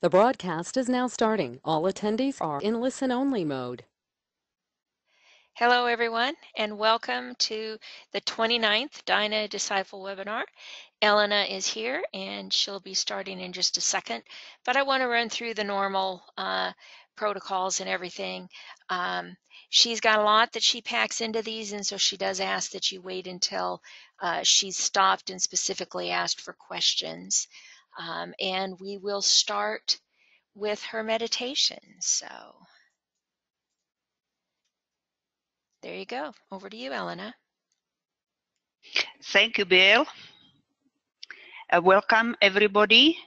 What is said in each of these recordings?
The broadcast is now starting. All attendees are in listen-only mode. Hello, everyone, and welcome to the 29th DINA Disciple webinar. Elena is here, and she'll be starting in just a second, but I want to run through the normal uh, protocols and everything. Um, she's got a lot that she packs into these, and so she does ask that you wait until uh, she's stopped and specifically asked for questions. Um, and we will start with her meditation. So there you go. Over to you, Elena. Thank you, Bill. Uh, welcome, everybody.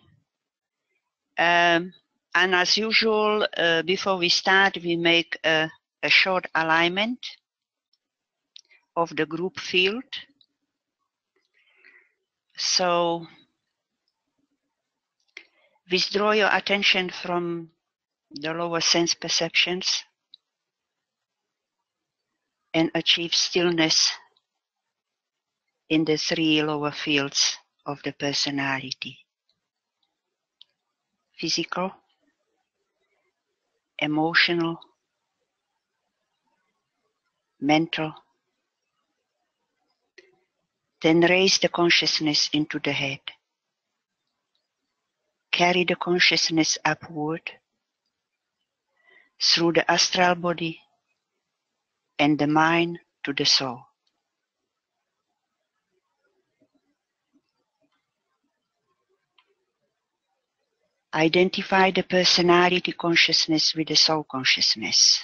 Um, and as usual, uh, before we start, we make a, a short alignment of the group field. So Withdraw your attention from the lower sense perceptions and achieve stillness in the three lower fields of the personality physical, emotional, mental. Then raise the consciousness into the head carry the consciousness upward through the astral body and the mind to the soul. Identify the personality consciousness with the soul consciousness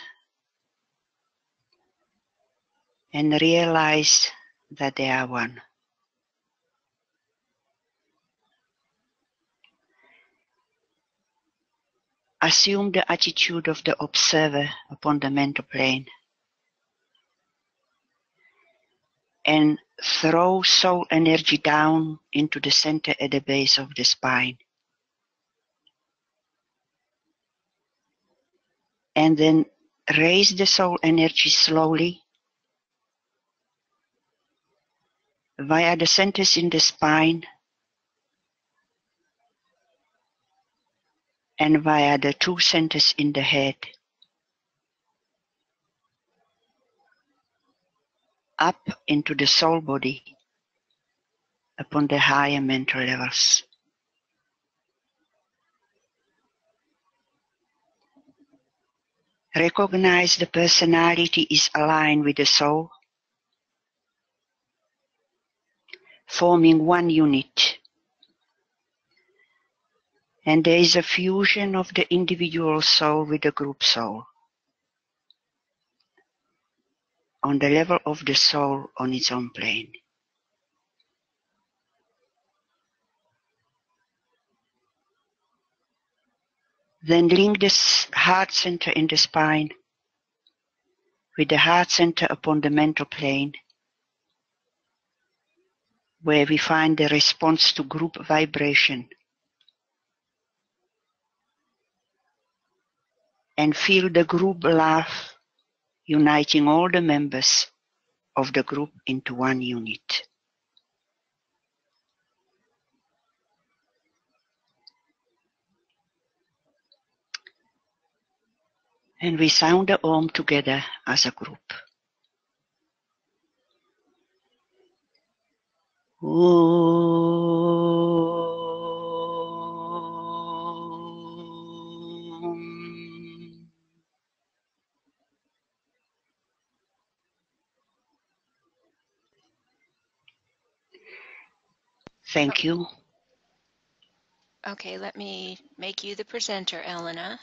and realize that they are one. Assume the attitude of the observer upon the mental plane and throw soul energy down into the center at the base of the spine. And then raise the soul energy slowly via the centers in the spine and via the two centers in the head. Up into the soul body upon the higher mental levels. Recognize the personality is aligned with the soul, forming one unit and there is a fusion of the individual soul with the group soul. On the level of the soul on its own plane. Then link the heart center in the spine with the heart center upon the mental plane, where we find the response to group vibration and feel the group laugh, uniting all the members of the group into one unit. And we sound the Om together as a group. Thank you. Okay, let me make you the presenter, Elena.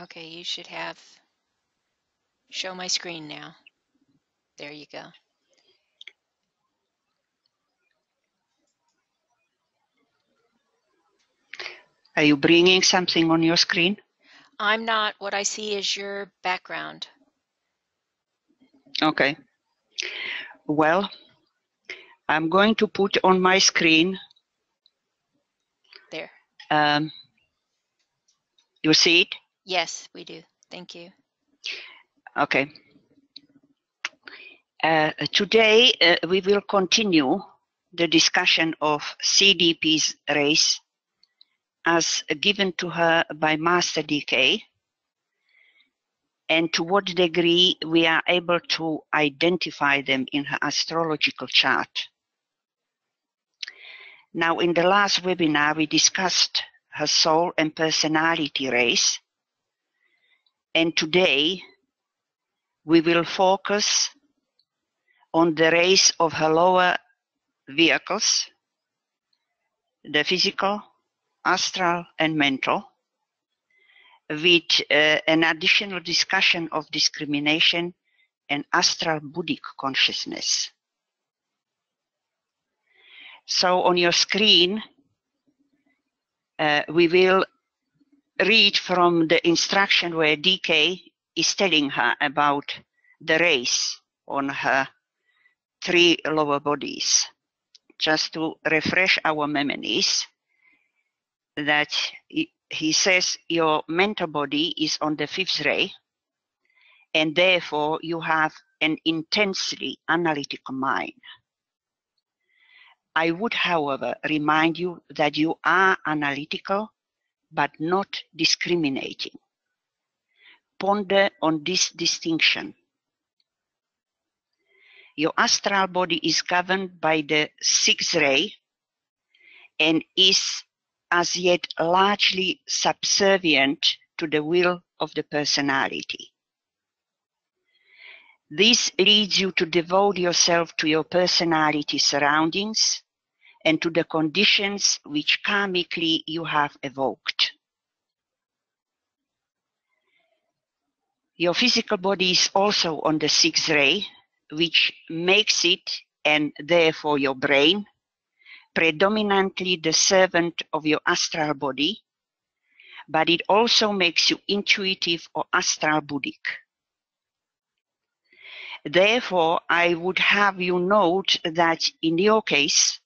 Okay, you should have show my screen now. There you go. Are you bringing something on your screen? I'm not. What I see is your background. Okay. Well, I'm going to put on my screen. There. Um, you see it? Yes, we do. Thank you. Okay. Uh, today uh, we will continue the discussion of CDP's rays as given to her by Master DK and to what degree we are able to identify them in her astrological chart. Now, in the last webinar, we discussed her soul and personality rays. And today, we will focus on the rays of her lower vehicles, the physical, astral, and mental, with uh, an additional discussion of discrimination and astral Buddhic consciousness. So on your screen, uh, we will read from the instruction where DK is telling her about the rays on her three lower bodies. Just to refresh our memories, that he says your mental body is on the fifth ray, and therefore you have an intensely analytical mind. I would, however, remind you that you are analytical but not discriminating. Ponder on this distinction. Your astral body is governed by the sixth ray and is as yet largely subservient to the will of the personality. This leads you to devote yourself to your personality surroundings and to the conditions which karmically you have evoked. Your physical body is also on the sixth ray, which makes it, and therefore your brain, predominantly the servant of your astral body, but it also makes you intuitive or astral Buddhic. Therefore, I would have you note that in your case,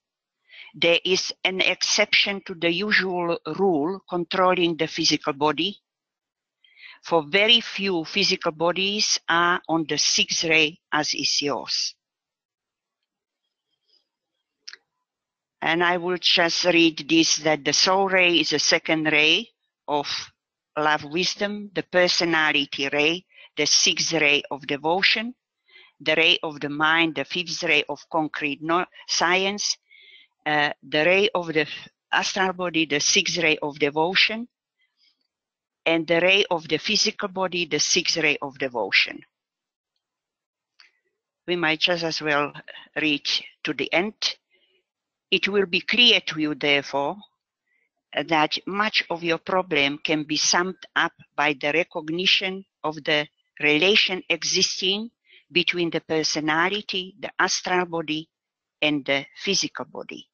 there is an exception to the usual rule controlling the physical body. For very few physical bodies are on the sixth ray as is yours. And I will just read this that the soul ray is a second ray of love wisdom, the personality ray, the sixth ray of devotion, the ray of the mind, the fifth ray of concrete no science, uh, the ray of the astral body, the sixth ray of devotion, and the ray of the physical body, the sixth ray of devotion. We might just as well reach to the end it will be clear to you, therefore, that much of your problem can be summed up by the recognition of the relation existing between the personality, the astral body, and the physical body.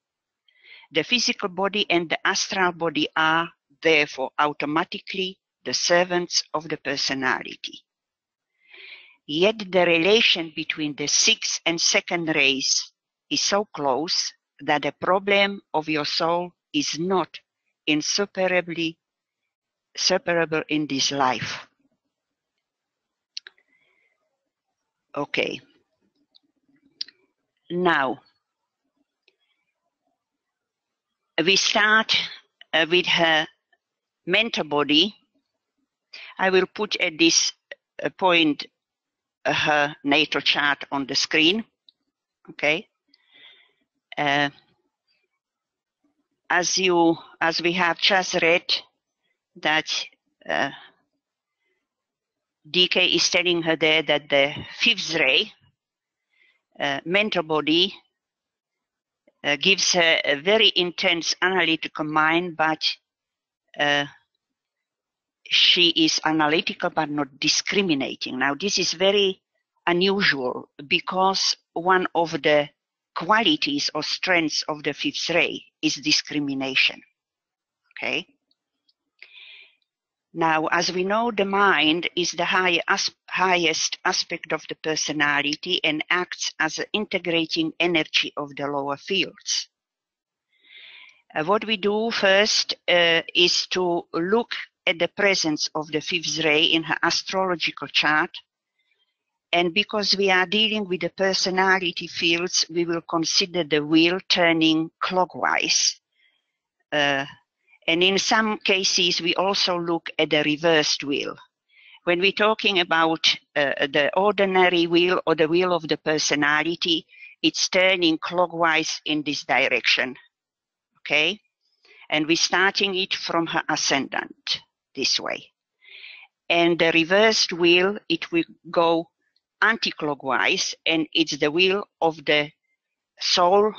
The physical body and the astral body are, therefore, automatically the servants of the personality. Yet the relation between the sixth and second rays is so close that the problem of your soul is not insuperably separable in this life. Okay. Now, we start uh, with her mental body. I will put at this uh, point uh, her natal chart on the screen. Okay uh, as you as we have just read that uh, DK is telling her there that the fifth ray uh, mental body uh, gives her a very intense analytical mind, but uh, she is analytical but not discriminating. Now, this is very unusual because one of the qualities or strengths of the fifth ray is discrimination. Okay. Now, as we know, the mind is the high as highest aspect of the personality and acts as an integrating energy of the lower fields. Uh, what we do first uh, is to look at the presence of the fifth ray in her astrological chart And because we are dealing with the personality fields, we will consider the wheel turning clockwise. Uh, and in some cases, we also look at the reversed wheel. When we're talking about uh, the ordinary wheel or the wheel of the personality, it's turning clockwise in this direction. Okay? And we're starting it from her ascendant this way. And the reversed wheel, it will go anti-clockwise and it's the wheel of the soul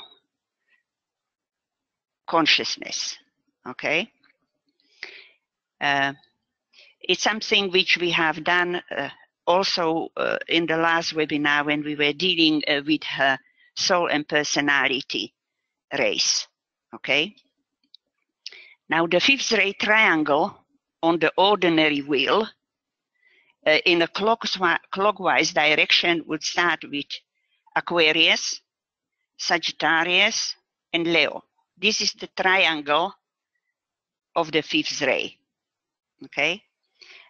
consciousness. Okay? Uh, it's something which we have done uh, also uh, in the last webinar when we were dealing uh, with her soul and personality rays. Okay? Now the fifth ray triangle on the ordinary wheel uh, in a clockwise direction would start with Aquarius, Sagittarius, and Leo. This is the triangle of the fifth ray. Okay?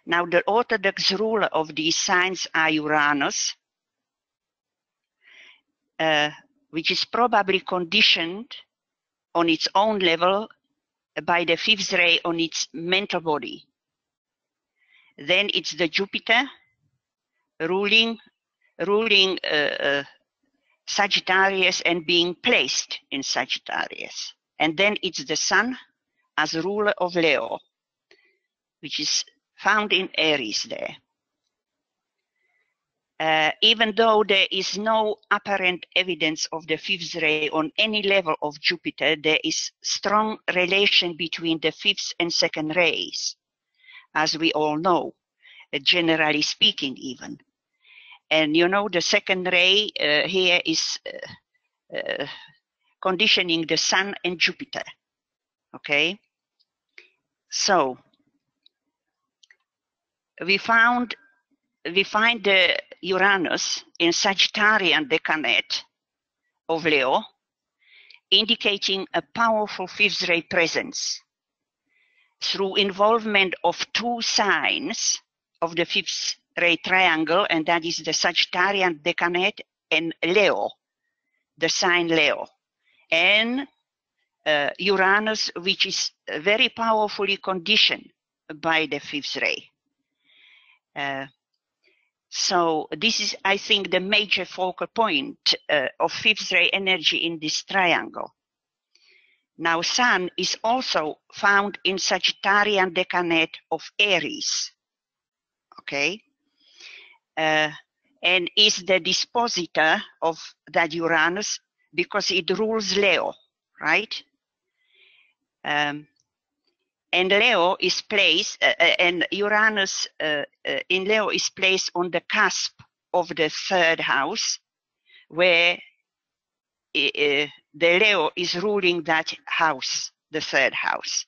Now the orthodox ruler of these signs are Uranus, uh, which is probably conditioned on its own level by the fifth ray on its mental body. Then it's the Jupiter ruling ruling uh, uh, Sagittarius and being placed in Sagittarius. And then it's the Sun as ruler of Leo, which is found in Aries there. Uh, even though there is no apparent evidence of the fifth ray on any level of Jupiter, there is strong relation between the fifth and second rays, as we all know, uh, generally speaking even. And you know, the second ray uh, here is uh, uh, conditioning the Sun and Jupiter, okay? So, we found we find the Uranus in Sagittarian decanate of Leo, indicating a powerful fifth ray presence through involvement of two signs of the fifth ray triangle, and that is the Sagittarian decanate and Leo, the sign Leo, and uh, Uranus, which is very powerfully conditioned by the fifth ray. Uh, so this is, I think, the major focal point uh, of fifth ray energy in this triangle. Now, Sun is also found in Sagittarian decanate of Aries, okay, uh, and is the dispositor of that Uranus because it rules Leo, right? Um, and Leo is placed, uh, uh, and Uranus uh, uh, in Leo is placed on the cusp of the third house, where uh, the Leo is ruling that house, the third house.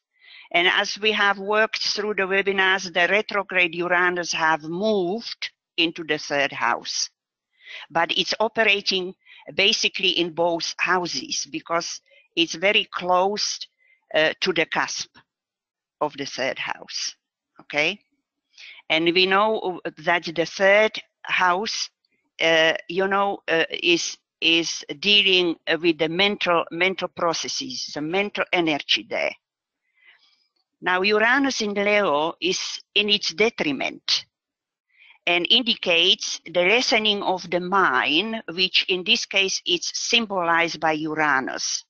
And as we have worked through the webinars, the retrograde Uranus have moved into the third house. But it's operating basically in both houses because it's very close uh, to the cusp of the third house. Okay? And we know that the third house, uh, you know, uh, is is dealing with the mental mental processes, the mental energy there. Now Uranus in Leo is in its detriment and indicates the lessening of the mind, which in this case is symbolized by Uranus.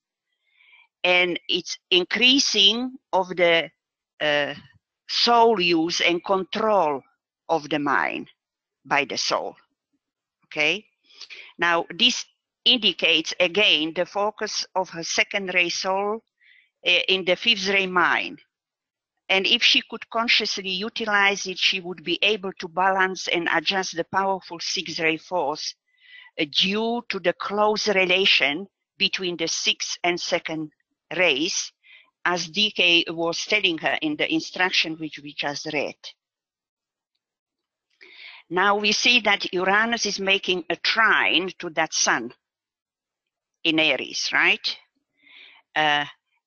And it's increasing of the uh, soul use and control of the mind by the soul. Okay? Now, this indicates again the focus of her second ray soul uh, in the fifth ray mind. And if she could consciously utilize it, she would be able to balance and adjust the powerful sixth ray force uh, due to the close relation between the sixth and second rays as DK was telling her in the instruction which we just read. Now we see that Uranus is making a trine to that sun in Aries, right? Uh,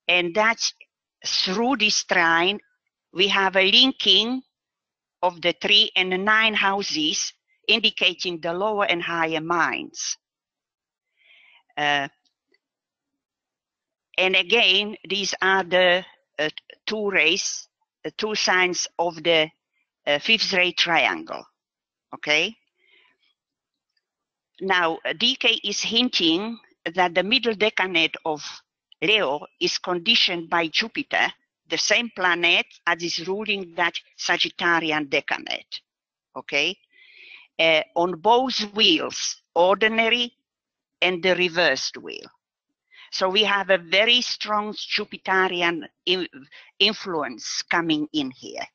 and that's through this trine, we have a linking of the three and the nine houses indicating the lower and higher minds. Uh, and again, these are the uh, two rays, the two signs of the uh, fifth ray triangle. Okay. Now, DK is hinting that the middle decade of Leo is conditioned by Jupiter, the same planet as is ruling that Sagittarian decade. Okay. Uh, on both wheels, ordinary and the reversed wheel. So we have a very strong Jupiterian influence coming in here.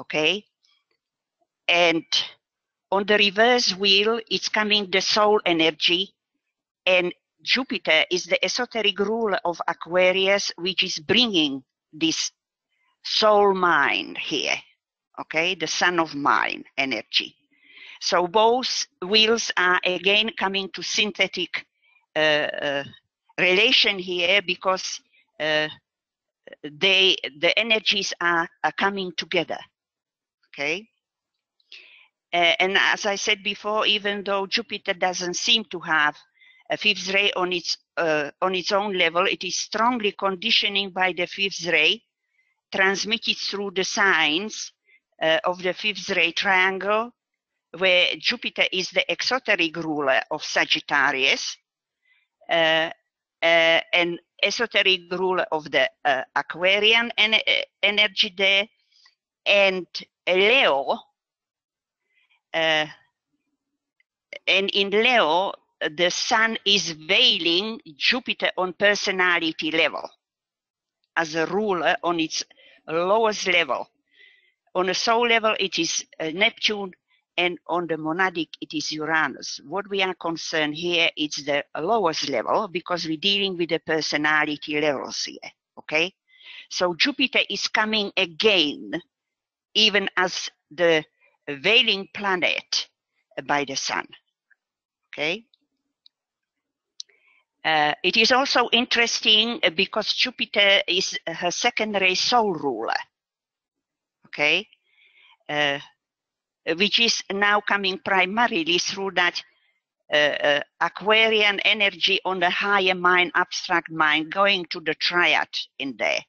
Okay. And on the reverse wheel, it's coming the soul energy. And Jupiter is the esoteric ruler of Aquarius, which is bringing this soul mind here. Okay. The sun of mind energy. So both wheels are again coming to synthetic uh, uh, relation here because uh, they the energies are, are coming together. Okay. Uh, and as I said before, even though Jupiter doesn't seem to have fifth ray on its uh, on its own level, it is strongly conditioning by the fifth ray, transmitted through the signs uh, of the fifth ray triangle where Jupiter is the exoteric ruler of Sagittarius uh, uh, and esoteric ruler of the uh, Aquarian en energy there, and Leo. Uh, and in Leo, the sun is veiling Jupiter on personality level as a ruler on its lowest level. On a soul level, it is uh, Neptune and on the monadic it is Uranus. What we are concerned here is the lowest level because we're dealing with the personality levels here, okay? So Jupiter is coming again, even as the veiling planet by the sun, okay? Uh, it is also interesting because Jupiter is her secondary soul ruler, okay? Uh, which is now coming primarily through that uh, uh, Aquarian energy on the higher mind, abstract mind, going to the triad in there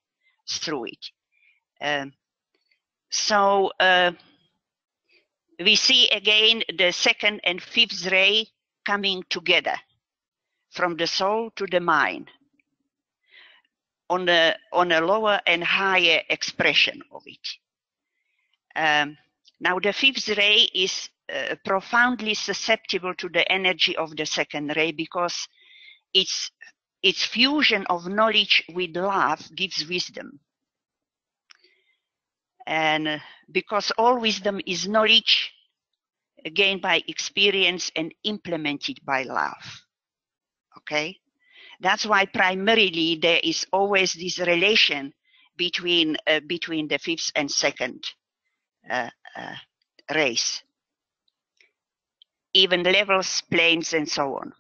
through it. Um, so uh, we see again the second and fifth ray coming together from the soul to the mind on a, on a lower and higher expression of it. Um, now, the fifth ray is uh, profoundly susceptible to the energy of the second ray because its, its fusion of knowledge with love gives wisdom. And uh, because all wisdom is knowledge gained by experience and implemented by love. Okay? That's why primarily there is always this relation between, uh, between the fifth and second uh, uh, rays, even levels, planes, and so on.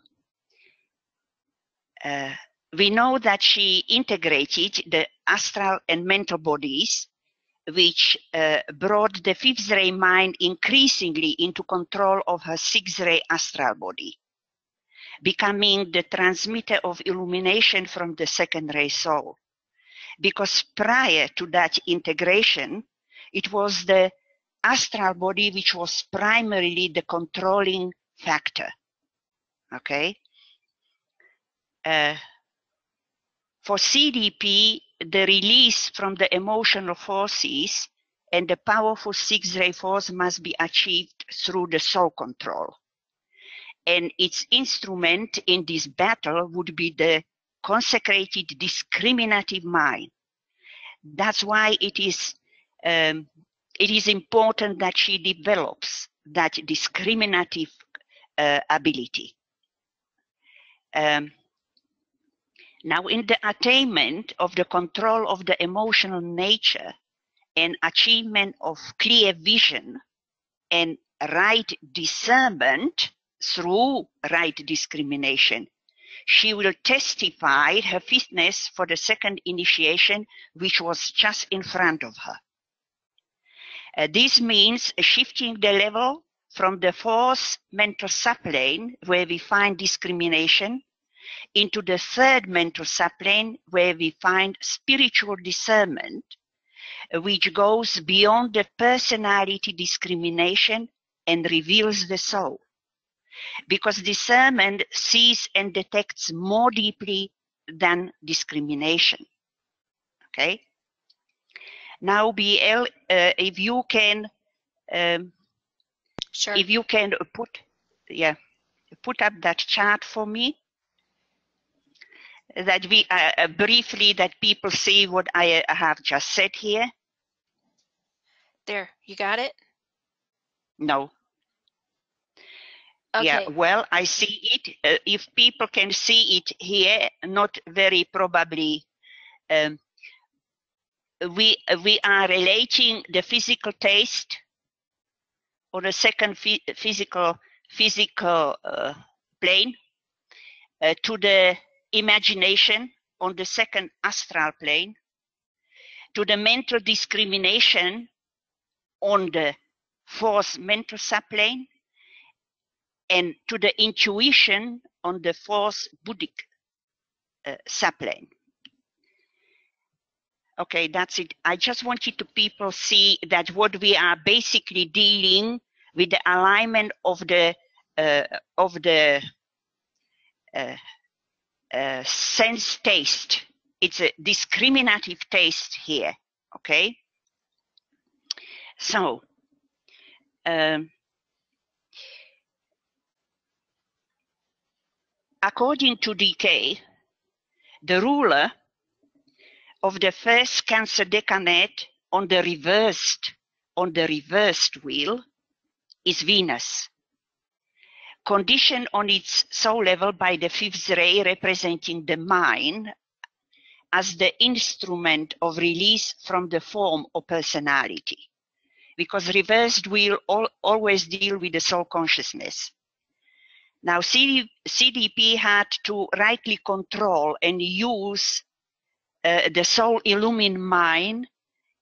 Uh, we know that she integrated the astral and mental bodies, which uh, brought the fifth ray mind increasingly into control of her sixth ray astral body, becoming the transmitter of illumination from the second ray soul. Because prior to that integration, it was the astral body which was primarily the controlling factor. Okay. Uh, for CDP, the release from the emotional forces and the powerful six ray force must be achieved through the soul control. And its instrument in this battle would be the consecrated discriminative mind. That's why it is um, it is important that she develops that discriminative uh, ability. Um, now, in the attainment of the control of the emotional nature and achievement of clear vision and right discernment through right discrimination, she will testify her fitness for the second initiation, which was just in front of her. Uh, this means shifting the level from the fourth mental subplane where we find discrimination into the third mental subplane where we find spiritual discernment, which goes beyond the personality discrimination and reveals the soul. Because discernment sees and detects more deeply than discrimination. Okay? Now, Bill, uh, if you can, um, Sure. if you can put, yeah, put up that chart for me that we uh, uh, briefly that people see what I uh, have just said here. There, you got it? No. Okay. Yeah, well, I see it. Uh, if people can see it here, not very probably. Um, we we are relating the physical taste on a second phy- physical physical uh, plane uh, to the imagination on the second astral plane to the mental discrimination on the fourth mental subplane and to the intuition on the fourth Buddhic uh, subplane. Okay, that's it. I just wanted to people see that what we are basically dealing with the alignment of the uh, of the uh, uh, sense taste. It's a discriminative taste here. Okay. So. Um, according to DK, the ruler of the first Cancer decanate on the reversed on the reversed wheel is Venus, conditioned on its soul level by the fifth ray representing the mind as the instrument of release from the form of personality. Because reversed wheel al always deal with the soul consciousness. Now, CD, CDP had to rightly control and use uh, the soul illumined mind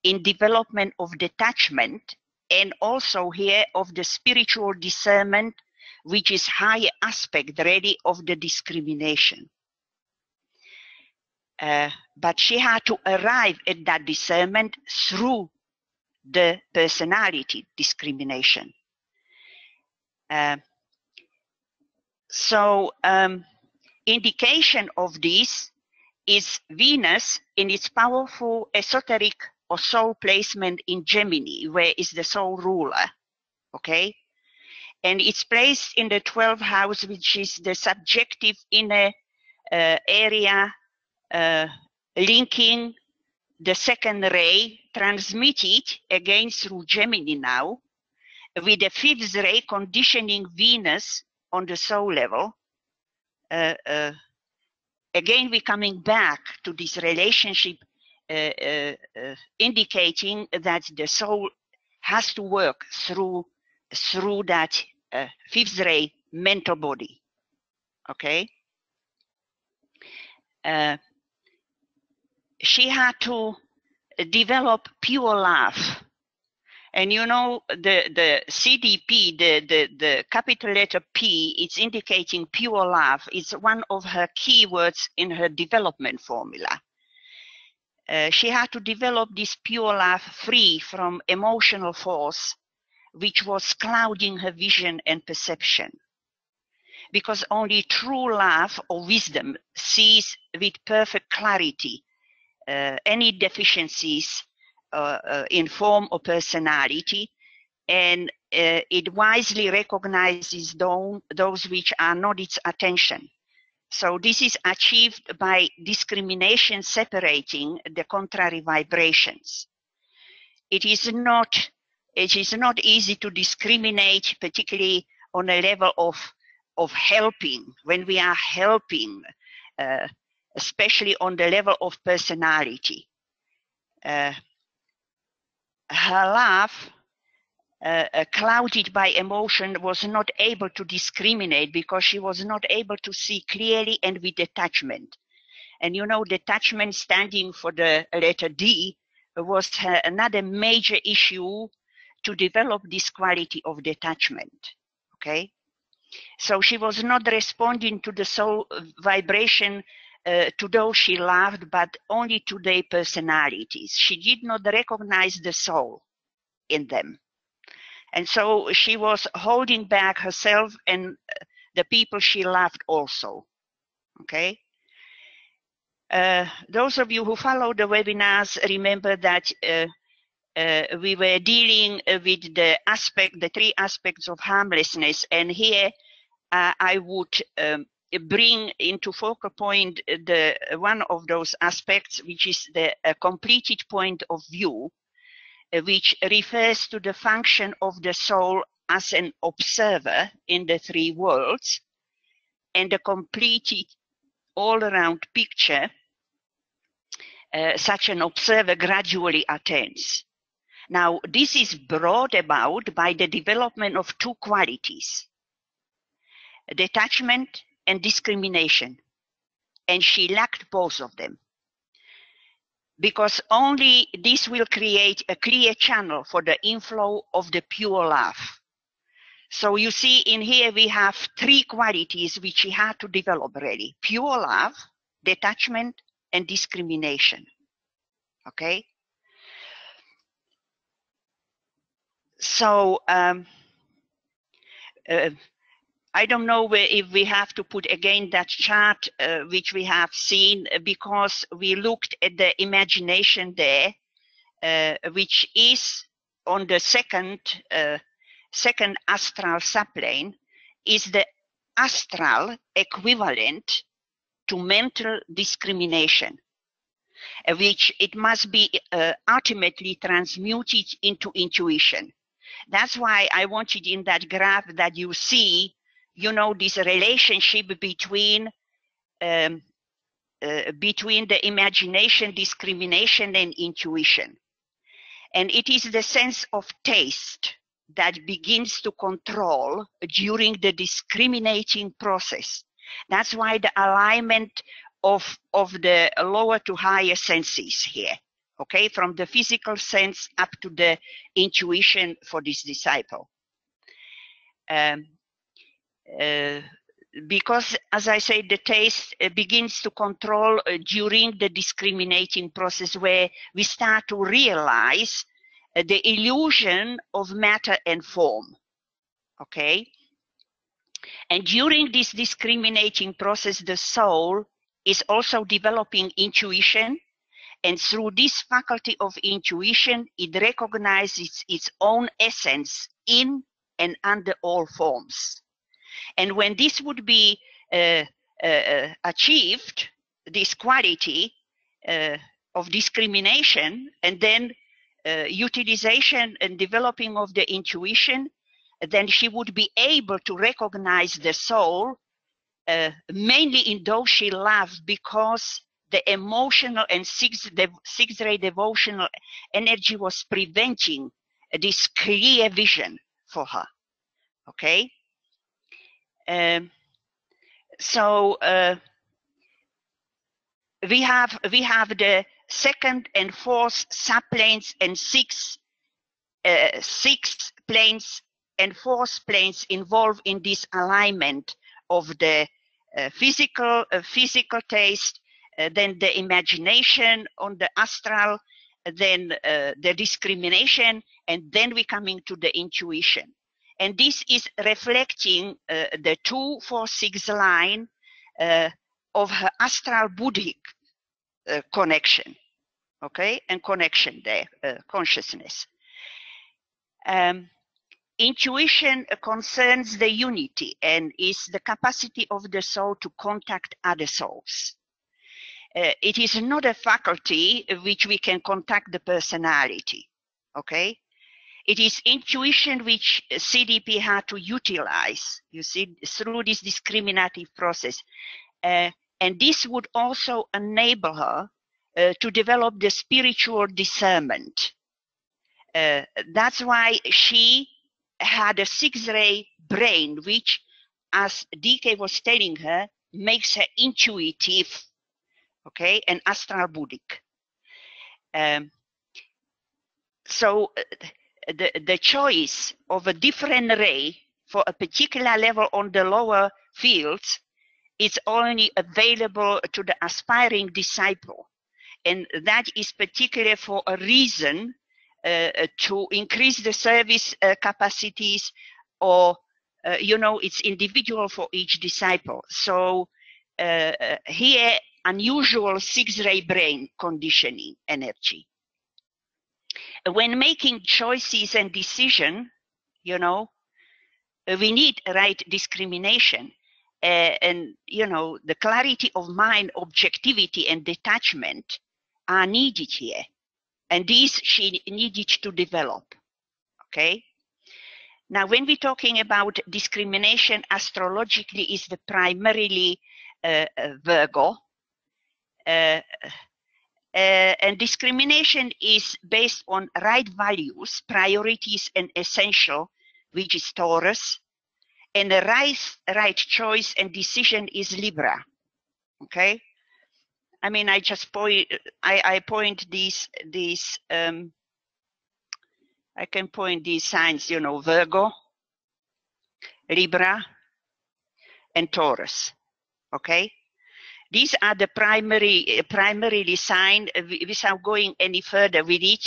in development of detachment and also here of the spiritual discernment, which is higher aspect ready of the discrimination. Uh, but she had to arrive at that discernment through the personality discrimination. Uh, so um, indication of this is Venus in its powerful esoteric or soul placement in Gemini, where is the soul ruler, okay? And it's placed in the 12th house, which is the subjective inner uh, area uh, linking the second ray transmitted again through Gemini now, with the fifth ray conditioning Venus on the soul level. Uh, uh, again, we're coming back to this relationship uh, uh, uh, indicating that the soul has to work through through that uh, fifth ray mental body. Okay. She had to develop pure love. And you know, the, the CDP, the, the, the capital letter P, it's indicating pure love. It's one of her keywords in her development formula. Uh, she had to develop this pure love free from emotional force, which was clouding her vision and perception. Because only true love or wisdom sees with perfect clarity uh, any deficiencies in form or personality, and uh, it wisely recognizes those, those which are not its attention. So this is achieved by discrimination separating the contrary vibrations. It is not it is not easy to discriminate, particularly on a level of of helping when we are helping, uh, especially on the level of personality. Uh, her love, uh, uh, clouded by emotion, was not able to discriminate because she was not able to see clearly and with detachment. And you know, detachment standing for the letter D was her, another major issue to develop this quality of detachment. Okay, so she was not responding to the soul vibration uh, to those she loved, but only to their personalities. She did not recognize the soul in them. And so she was holding back herself and the people she loved also. Okay. Uh, those of you who follow the webinars remember that uh, uh, we were dealing with the aspect, the three aspects of harmlessness, and here uh, I would um, bring into focal point the one of those aspects, which is the completed point of view, uh, which refers to the function of the soul as an observer in the three worlds, and the completed all-around picture uh, such an observer gradually attains. Now, this is brought about by the development of two qualities, detachment and discrimination. And she lacked both of them. Because only this will create a clear channel for the inflow of the pure love. So you see in here we have three qualities which she had to develop really. Pure love, detachment, and discrimination. Okay? So um, uh, I don't know if we have to put again that chart uh, which we have seen because we looked at the imagination there, uh, which is on the second uh, second astral subplane, is the astral equivalent to mental discrimination, uh, which it must be uh, ultimately transmuted into intuition. That's why I wanted in that graph that you see, you know, this relationship between um, uh, between the imagination, discrimination, and intuition. And it is the sense of taste that begins to control during the discriminating process. That's why the alignment of, of the lower to higher senses here, okay, from the physical sense up to the intuition for this disciple. Um, because, as I said, the taste uh, begins to control uh, during the discriminating process where we start to realize uh, the illusion of matter and form, okay? And during this discriminating process, the soul is also developing intuition. And through this faculty of intuition, it recognizes its own essence in and under all forms. And when this would be uh, uh, achieved, this quality uh, of discrimination, and then uh, utilization and developing of the intuition, then she would be able to recognize the soul uh, mainly in those she loved because the emotional and sixth, sixth ray devotional energy was preventing this clear vision for her. Okay? Um, so uh, we have we have the second and fourth subplanes and six uh, six planes and fourth planes involved in this alignment of the uh, physical uh, physical taste, uh, then the imagination on the astral, then uh, the discrimination, and then we coming to the intuition. And this is reflecting uh, the two, four, six line uh, of her astral Buddhic connection, okay, and connection there, consciousness. Um, Intuition concerns the unity and is the capacity of the soul to contact other souls. Uh, it is not a faculty which we can contact the personality, okay? It is intuition which CDP had to utilize, you see, through this discriminative process. Uh, and this would also enable her uh, to develop the spiritual discernment. Uh, that's why she had a six-ray brain, which, as DK was telling her, makes her intuitive, okay, and astral Buddhic. Um, so uh, the, the choice of a different ray for a particular level on the lower fields is only available to the aspiring disciple. And that is particularly for a reason uh, to increase the service uh, capacities or, uh, you know, it's individual for each disciple. So uh, uh, here, unusual six-ray brain conditioning energy. When making choices and decision, you know, we need right discrimination uh, and you know the clarity of mind objectivity and detachment are needed here. And these she needed to develop okay? Now when we're talking about discrimination astrologically is the primarily uh, uh, virgo uh, uh, and discrimination is based on right values priorities and essential which is taurus and the right, right choice and decision is Libra. Okay. I mean, I just point, I, I point these, these, um, I can point these signs, you know, Virgo, Libra, and Taurus. Okay. These are the primary, primarily sign without going any further with it,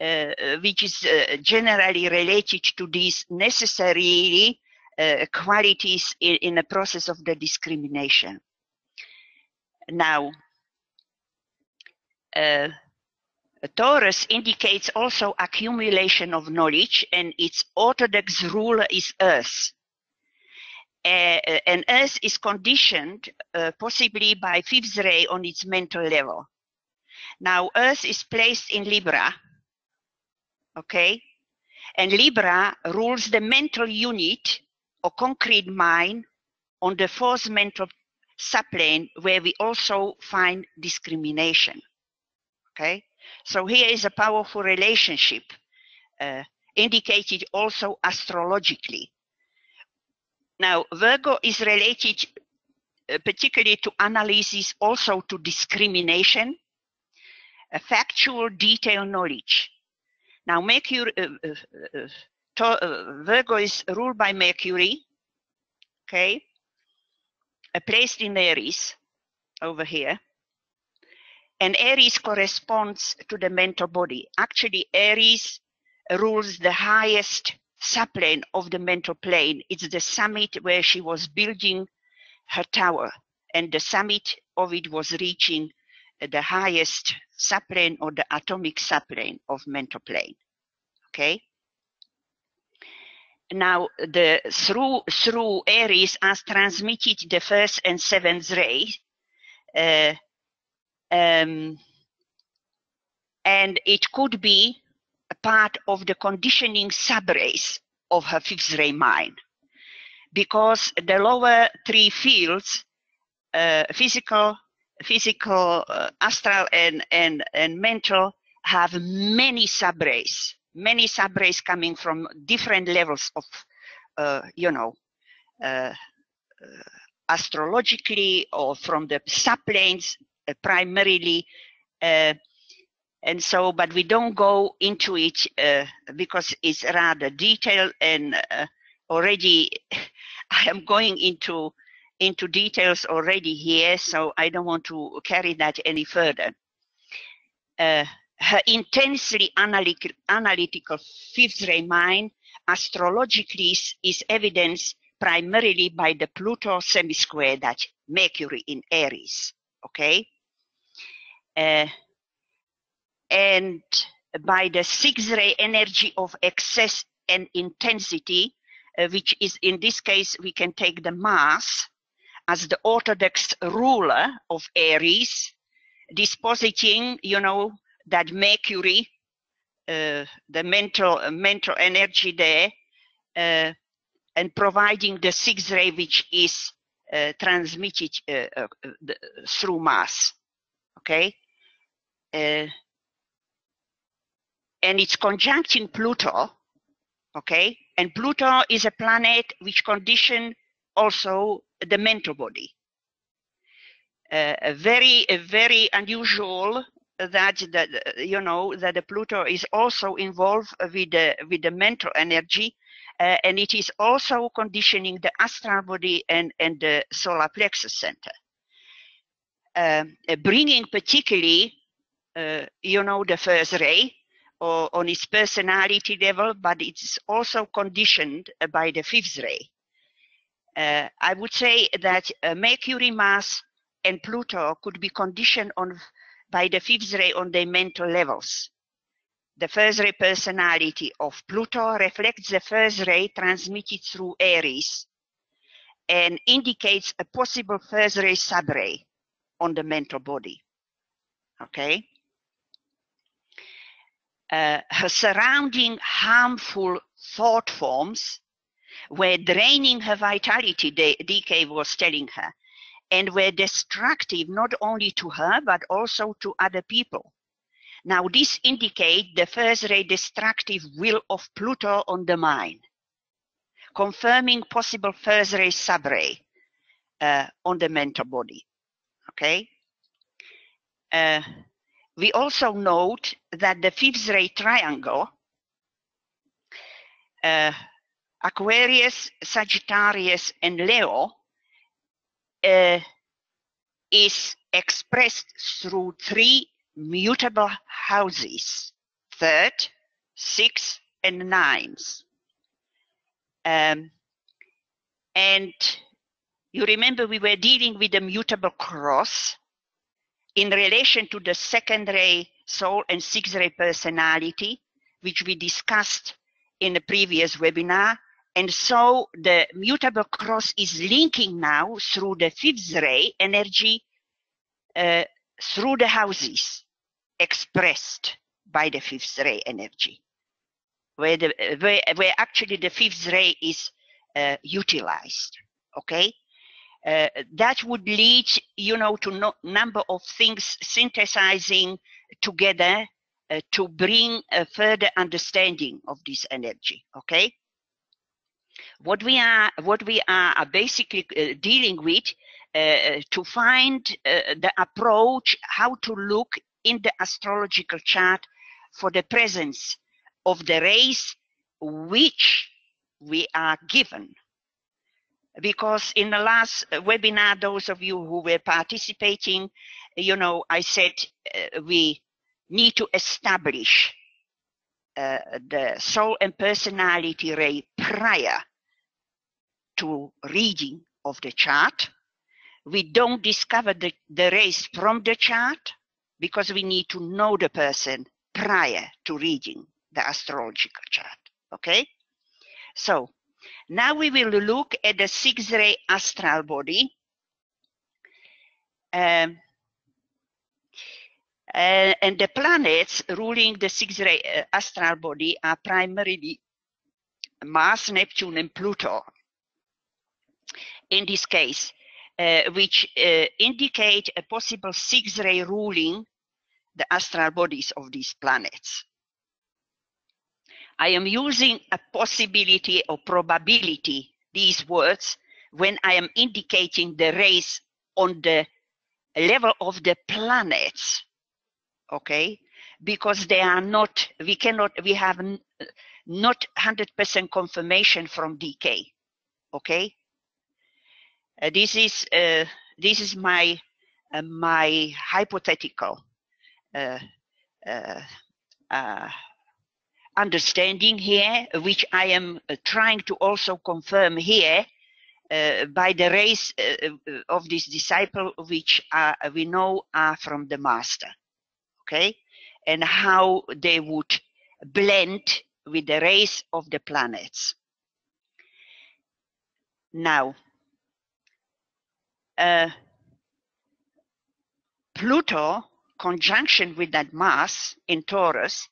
uh, which is generally related to these necessarily uh, qualities in, in the process of the discrimination. Now, uh, Taurus indicates also accumulation of knowledge and its orthodox ruler is Earth. And Earth is conditioned uh, possibly by fifth ray on its mental level. Now Earth is placed in Libra, okay? And Libra rules the mental unit or concrete mind on the fourth mental subplane where we also find discrimination. Okay, so here is a powerful relationship uh, indicated also astrologically. Now, Virgo is related uh, particularly to analysis, also to discrimination, factual detailed knowledge. Now, Mercury, uh, uh, Virgo is ruled by Mercury, okay, placed in Aries over here. And Aries corresponds to the mental body. Actually, Aries rules the highest subplane of the mental plane. It's the summit where she was building her tower, and the summit of it was reaching the highest subplane or the atomic subplane of mental plane. Okay now the through through Aries has transmitted the first and seventh ray, uh, um, and it could be part of the conditioning subrays of her fifth ray mind, because the lower three fields, uh, physical, physical, uh, astral, and and and mental, have many subrays many subrays coming from different levels of, uh, you know, uh, uh astrologically or from the subplanes uh, primarily. Uh, and so, but we don't go into it because it's rather detailed and already I am going into into details already here, so I don't want to carry that any further. Uh, her intensely analytical, analytical fifth ray mind astrologically is, is evidenced primarily by the Pluto semi-square that Mercury in Aries, okay? And by the six ray energy of excess and intensity, uh, which is in this case, we can take the Mars as the orthodox ruler of Aries, dispositing, you know, that mercury, uh, the mental uh, mental energy there, uh, and providing the sixth ray which is uh, transmitted uh, through Mars. Okay, and it's conjuncting Pluto. Okay, and Pluto is a planet which condition also the mental body. a very, very unusual that you know that the Pluto is also involved with the with the mental energy, uh, and it is also conditioning the astral body and and the solar plexus center, um, uh, bringing particularly, uh, you know, the first ray or on its personality level, but it's also conditioned by the fifth ray. Uh, I would say that uh, Mercury, Mars, and Pluto could be conditioned on by the fifth ray on their mental levels. The first ray personality of Pluto reflects the first ray transmitted through Aries and indicates a possible first ray subray on the mental body. Okay? Uh, her surrounding harmful thought forms were draining her vitality, DK was telling her, and were destructive not only to her but also to other people. Now, this indicates the first ray destructive will of Pluto on the mind, confirming possible first ray subray uh, on the mental body. Okay. Uh, we also note that the fifth ray triangle, uh, Aquarius, Sagittarius, and Leo, uh, is expressed through three mutable houses third, sixth, and ninth. Um, and you remember we were dealing with the mutable cross in relation to the second ray soul and sixth ray personality, which we discussed in the previous webinar. And so the mutable cross is linking now through the fifth ray energy uh, through the houses expressed by the fifth ray energy, where, the, where, where actually the fifth ray is uh, utilized. Okay? Uh, that would lead, you know, to no number of things synthesizing together uh, to bring a further understanding of this energy. Okay what we are what we are basically uh, dealing with uh, to find uh, the approach how to look in the astrological chart for the presence of the rays which we are given because in the last webinar those of you who were participating you know i said uh, we need to establish uh, the soul and personality ray prior to reading of the chart. We don't discover the, the rays from the chart because we need to know the person prior to reading the astrological chart. Okay? So now we will look at the six ray astral body. Um, uh, and the planets ruling the six ray uh, astral body are primarily Mars, Neptune, and Pluto in this case, uh, which uh, indicate a possible six-ray ruling the astral bodies of these planets. I am using a possibility or probability, these words, when I am indicating the rays on the level of the planets, okay? Because they are not, we cannot, we have not 100% confirmation from DK, okay? Uh, this is uh, this is my uh, my hypothetical understanding here, which I am trying to also confirm here uh, by the rays uh, of this disciple, which are, we know are from the master, okay, and how they would blend with the rays of the planets. Now, uh, Pluto conjunction with that Mars in Taurus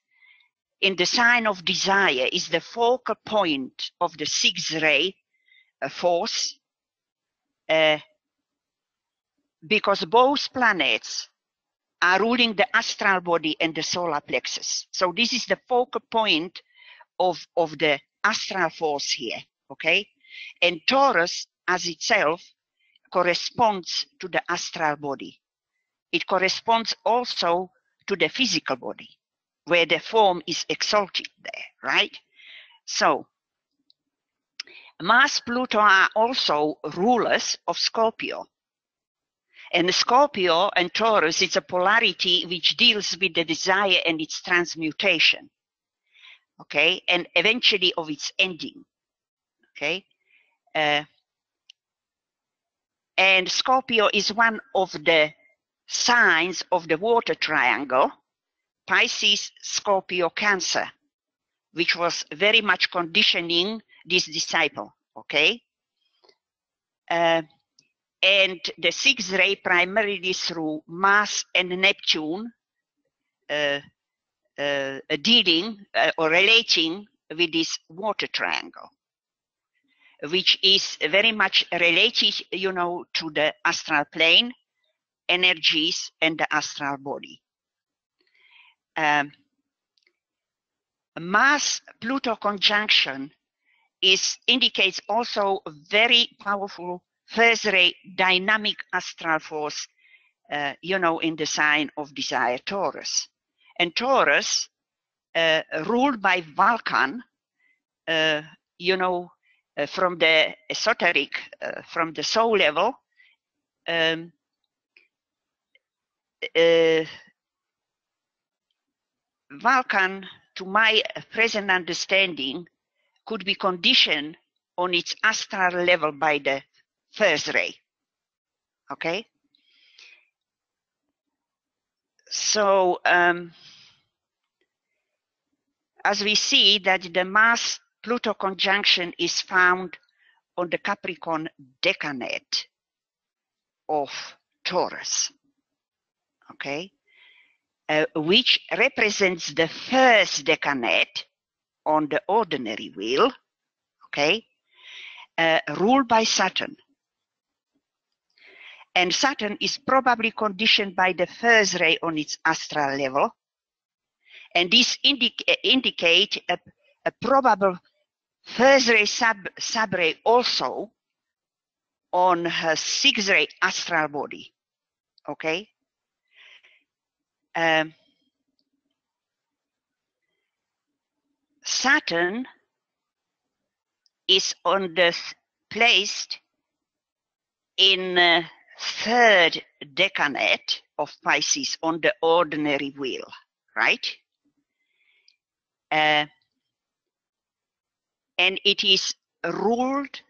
in the sign of desire is the focal point of the sixth ray uh, force uh, because both planets are ruling the astral body and the solar plexus. So this is the focal point of, of the astral force here, okay? And Taurus as itself corresponds to the astral body. It corresponds also to the physical body, where the form is exalted there, right? So, Mars, Pluto are also rulers of Scorpio. And Scorpio and Taurus, is a polarity which deals with the desire and its transmutation, okay, and eventually of its ending, okay. Uh, and Scorpio is one of the signs of the water triangle, Pisces, Scorpio, Cancer, which was very much conditioning this disciple, okay? Uh, and the sixth ray primarily through Mars and Neptune uh, uh, dealing uh, or relating with this water triangle, which is very much related, you know, to the astral plane, energies, and the astral body. Um, Mars Pluto conjunction is indicates also a very powerful first ray dynamic astral force, uh, you know, in the sign of desire Taurus. And Taurus, uh, ruled by Vulcan, uh, you know, uh, from the esoteric, uh, from the soul level, um, uh, Vulcan, to my present understanding, could be conditioned on its astral level by the first ray. Okay? So, um, as we see that the Mars Pluto conjunction is found on the Capricorn decanate of Taurus. Okay? Uh, which represents the first decanate on the ordinary wheel, okay, uh, ruled by Saturn. And Saturn is probably conditioned by the first ray on its astral level. And this indic indicate a, a, probable first ray sub subray also on her sixth ray astral body. Okay. Um, Saturn is on the placed in uh, third decanate of Pisces on the ordinary wheel, right? Uh, and it is ruled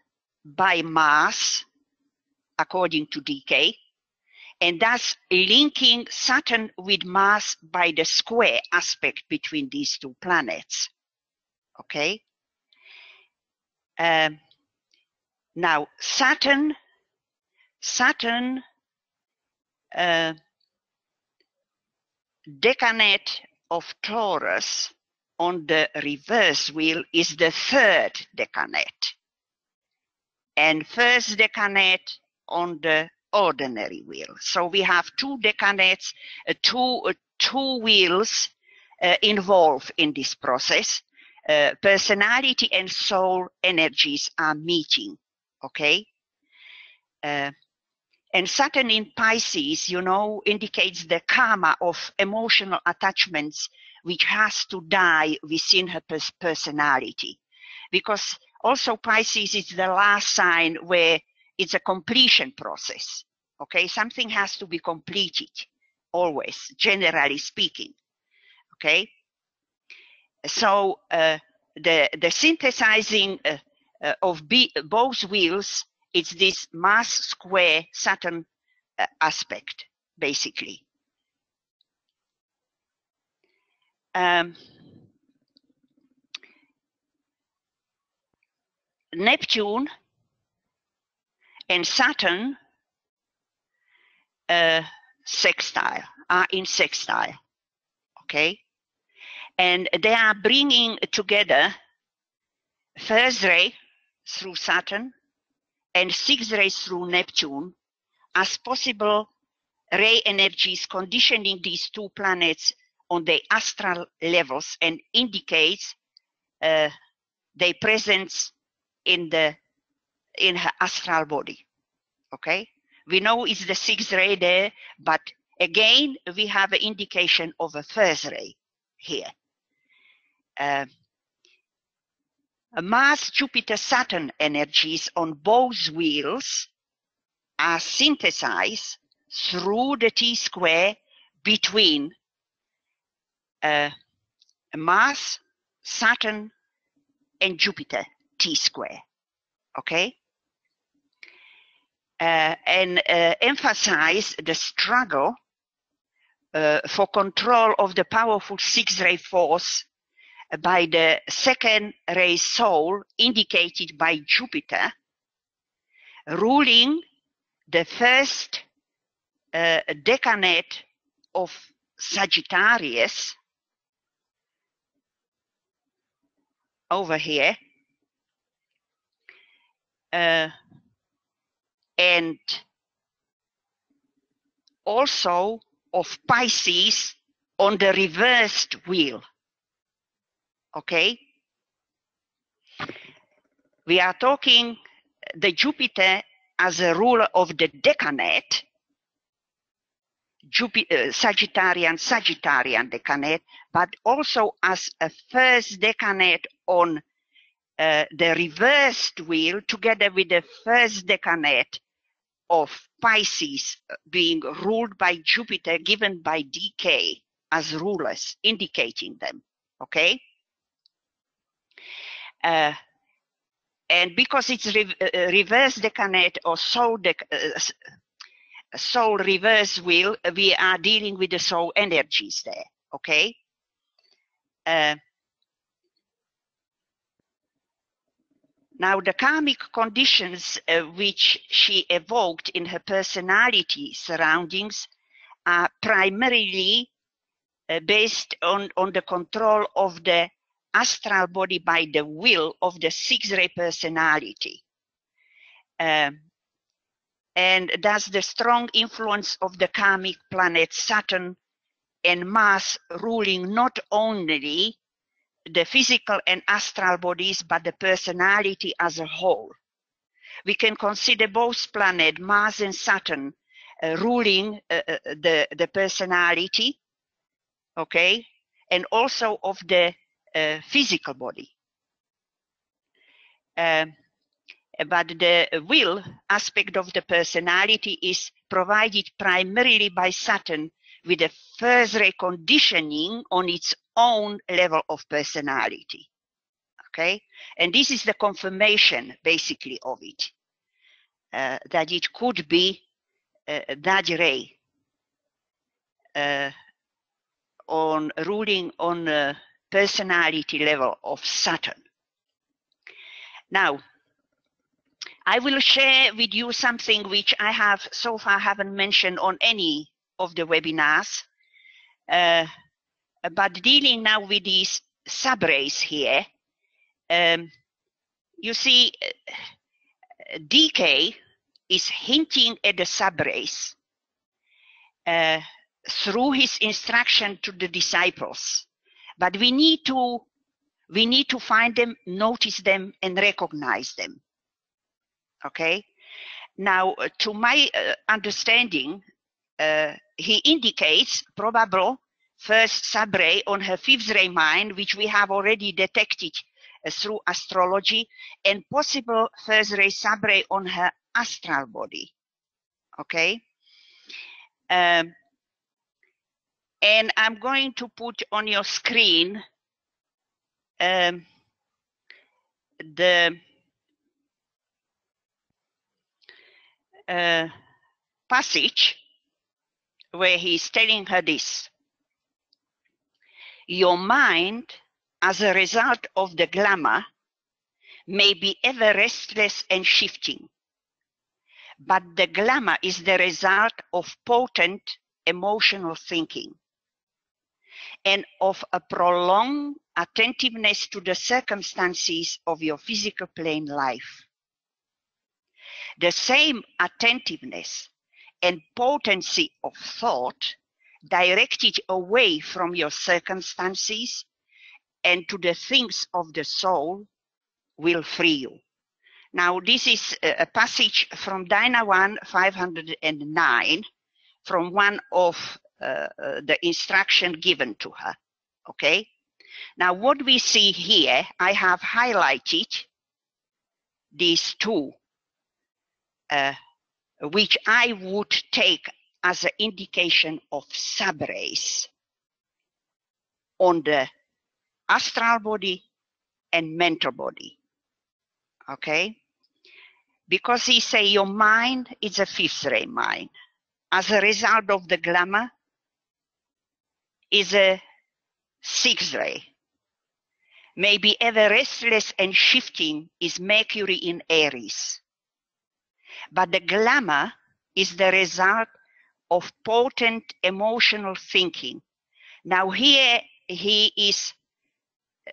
by Mars according to DK, and thus linking Saturn with Mars by the square aspect between these two planets. Okay. Um, now Saturn, Saturn uh, decanate of Taurus on the reverse wheel is the third decanate and first decanate on the ordinary wheel. So we have two decanates, uh, two, uh, two wheels uh, involved in this process. Uh, personality and soul energies are meeting, okay? Uh, and Saturn in Pisces, you know, indicates the karma of emotional attachments which has to die within her pers personality. Because also Pisces is the last sign where it's a completion process. Okay, something has to be completed, always, generally speaking. Okay, so uh, the the synthesizing uh, uh, of B, both wheels it's this Mars square Saturn uh, aspect, basically. Um, Neptune and Saturn uh, sextile are in sextile, okay? And they are bringing together first ray through Saturn and sixth ray through Neptune as possible ray energies conditioning these two planets on the astral levels and indicates uh, their presence in the in her astral body. Okay, we know it's the sixth ray there, but Again, we have an indication of a first ray here. Uh, Mars, Jupiter, Saturn energies on both wheels are synthesized through the T-square between uh, Mars, Saturn, and Jupiter T-square. Okay? Uh, and uh, emphasize the struggle uh, for control of the powerful six-ray force by the second ray soul indicated by Jupiter, ruling the first uh, decanate of Sagittarius over here. Uh, and also of Pisces on the reversed wheel. Okay? We are talking the Jupiter as a ruler of the decanate, Jupiter, uh, Sagittarian, Sagittarian decanate, but also as a first decanate on uh, the reversed wheel together with the first decanate of Pisces being ruled by Jupiter given by DK as rulers, indicating them. Okay? Uh, and because it's re uh, reverse decanate or soul, dec uh, soul reverse wheel, we are dealing with the soul energies there. Okay? Now, the karmic conditions uh, which she evoked in her personality surroundings are primarily uh, based on, on the control of the astral body by the will of the six-ray personality. Um, and thus the strong influence of the karmic planet Saturn and Mars ruling not only the physical and astral bodies, but the personality as a whole. We can consider both planets, Mars and Saturn, uh, ruling uh, uh, the, the personality, okay, and also of the uh, physical body. Um, but the will aspect of the personality is provided primarily by Saturn with a first ray conditioning on its own level of personality. Okay, and this is the confirmation basically of it uh, that it could be uh, that ray uh, on ruling on the personality level of Saturn. Now, I will share with you something which I have so far haven't mentioned on any of the webinars, uh, but dealing now with these subrays here, um, you see uh, DK is hinting at the subrays uh, through his instruction to the disciples. But we need to we need to find them, notice them, and recognize them. Okay. Now, to my uh, understanding, he indicates probable first subray on her fifth ray mind, which we have already detected uh, through astrology, and possible first ray subray on her astral body. Okay. Um, and I'm going to put on your screen um, the uh, passage where he's telling her this. Your mind, as a result of the glamour, may be ever restless and shifting. But the glamour is the result of potent emotional thinking and of a prolonged attentiveness to the circumstances of your physical plane life. The same attentiveness and potency of thought directed away from your circumstances and to the things of the soul will free you. Now, this is a passage from DINA 1 509 from one of uh, uh, the instruction given to her. Okay. Now what we see here, I have highlighted these two, uh, which I would take as an indication of subrays on the astral body and mental body. Okay? Because he say your mind is a fifth ray mind. As a result of the glamour, is a sixth ray. Maybe ever restless and shifting is Mercury in Aries. But the glamour is the result of potent emotional thinking. Now here he is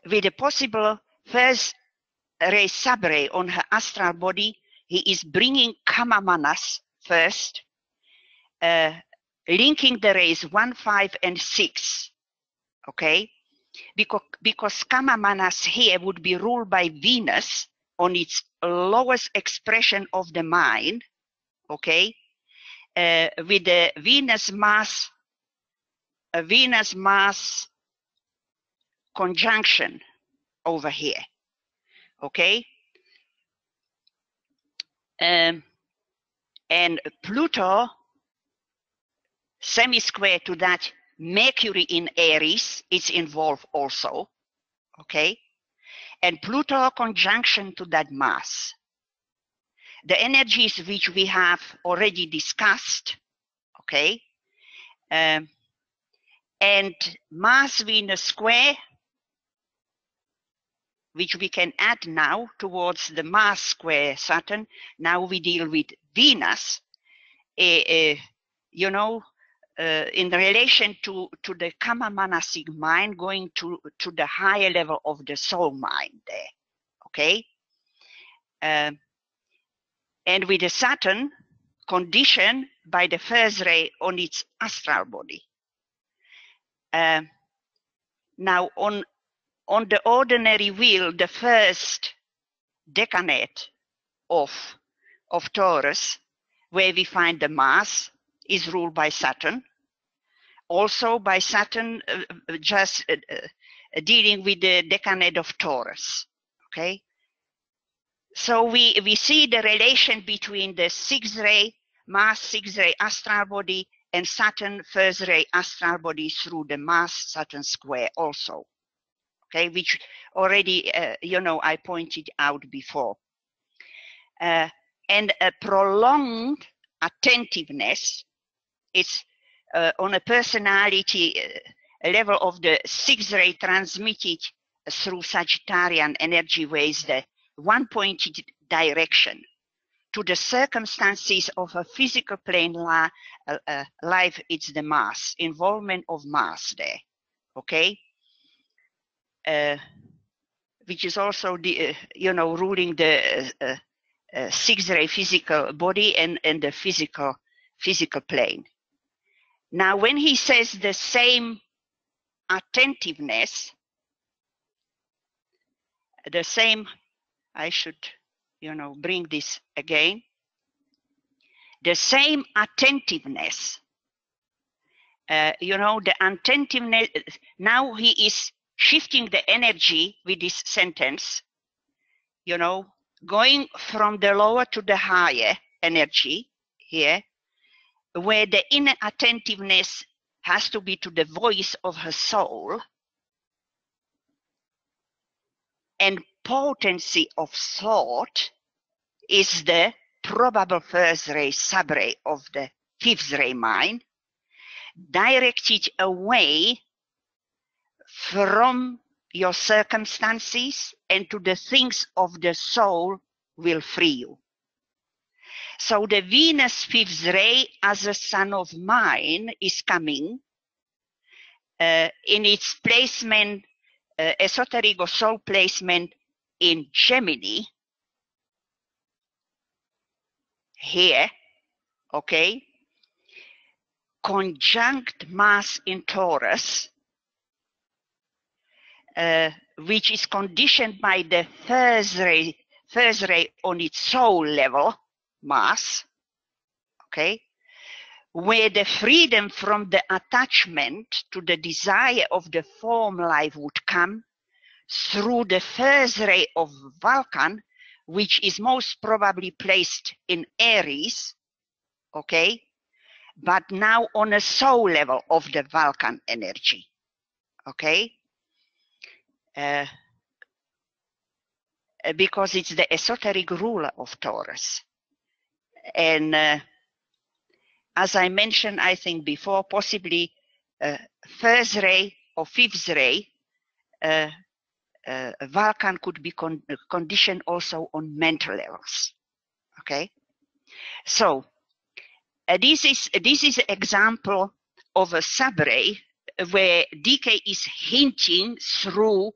with a possible first ray subray on her astral body, he is bringing kama manas first, uh, linking the rays 1, 5, and 6. Okay? Because, because kama manas here would be ruled by Venus on its lowest expression of the mind. Okay? Uh, with the Venus Mars, a Venus Mars conjunction over here. Okay? Um, and Pluto semi-square to that Mercury in Aries is involved also. Okay? And Pluto conjunction to that Mars. The energies which we have already discussed. Okay? Um, and Mars Venus square which we can add now towards the Mars square Saturn. Now we deal with Venus, uh, uh, you know, uh, in relation to, to the Kama Manasic mind, going to, to the higher level of the soul mind there, okay? Um, and with the Saturn, conditioned by the first ray on its astral body. Um, now on on the ordinary wheel, the first decanate of, of Taurus, where we find the Mars, is ruled by Saturn. Also by Saturn, uh, uh just uh, uh, dealing with the decanate of Taurus. Okay. So we, we see the relation between the sixth ray, Mars sixth ray astral body, and Saturn first ray astral body through the Mars Saturn square also okay, which already, uh, you know, I pointed out before. And a prolonged attentiveness is uh, on a personality uh, level of the sixth ray transmitted through Sagittarian energy waves, the one pointed direction to the circumstances of a physical plane la, uh, uh, life, it's the Mars, involvement of Mars there, okay? Uh, which is also the uh, you know ruling the six ray physical body and and the physical physical plane. Now, when he says the same attentiveness, the same, I should you know bring this again. The same attentiveness. Uh, you know the attentiveness. Now he is shifting the energy with this sentence, you know, going from the lower to the higher energy here, where the inner attentiveness has to be to the voice of her soul, and potency of thought is the probable first ray subray of the fifth ray mind, directed away from your circumstances and to the things of the soul will free you. So the Venus fifth ray as a son of mine is coming uh, in its placement, uh, esoteric or soul placement in Gemini. Here, okay, conjunct Mars in Taurus, uh, which is conditioned by the first ray, first ray on its soul level, Mars, okay, where the freedom from the attachment to the desire of the form life would come through the first ray of Vulcan, which is most probably placed in Aries, okay, but now on a soul level of the Vulcan energy, okay, uh, because it's the esoteric ruler of Taurus. And uh, as I mentioned, I think before, possibly uh, first ray or fifth ray, uh, uh, Vulcan could be con conditioned also on mental levels. Okay, so uh, this is this is an example of a subray where DK is hinting through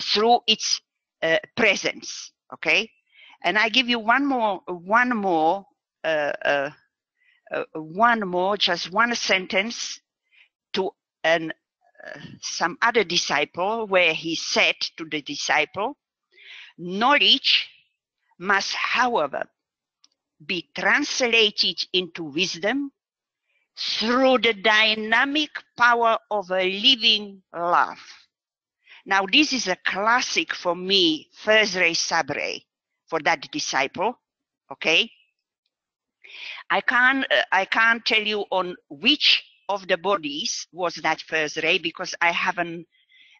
through its uh, presence. Okay, and I give you one more one more uh, uh, uh one more just one sentence to an some other disciple where he said to the disciple, knowledge must, however, be translated into wisdom through the dynamic power of a living love. Now, this is a classic for me, first ray, sub ray, for that disciple. Okay. I can't, uh, I can't tell you on which of the bodies was that first ray because I haven't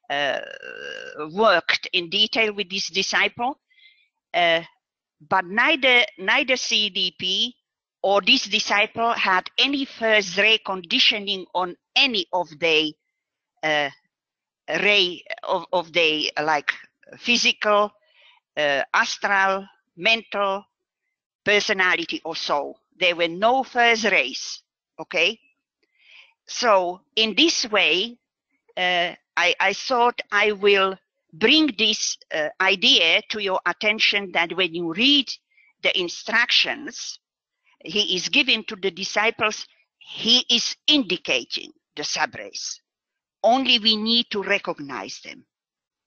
uh, worked in detail with this disciple. Uh, but neither neither CDP or this disciple had any first ray conditioning on any of the uh, ray of, of the like physical, astral, mental, personality or soul. There were no first rays. Okay, so in this way, uh, I, I, thought I will bring this uh, idea to your attention that when you read the instructions he is giving to the disciples, he is indicating the subrays. Only we need to recognize them,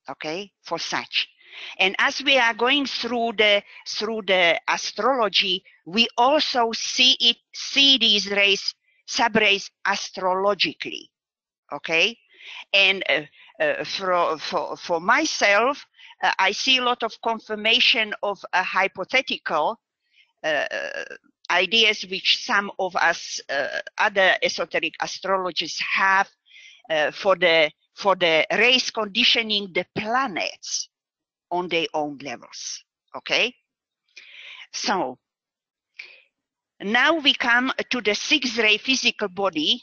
okay, for such. And as we are going through the through the astrology, we also see it see these rays subrays astrologically. Okay, and uh, uh, for, for for myself, uh, I see a lot of confirmation of a hypothetical uh, ideas which some of us uh, other esoteric astrologists have uh, for the for the rays conditioning the planets on their own levels. Okay, so now we come to the sixth ray physical body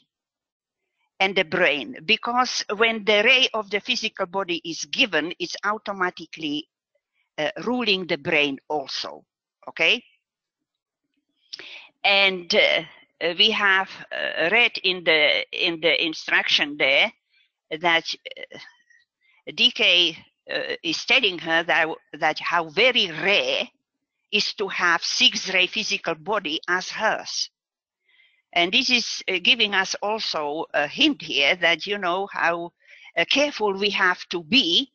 and the brain, because when the ray of the physical body is given, it's automatically uh, ruling the brain also, okay? And uh, we have uh, read in the in the instruction there that uh, DK uh, is telling her that that how very rare is to have six-ray physical body as hers. And this is uh, giving us also a hint here that you know how uh, careful we have to be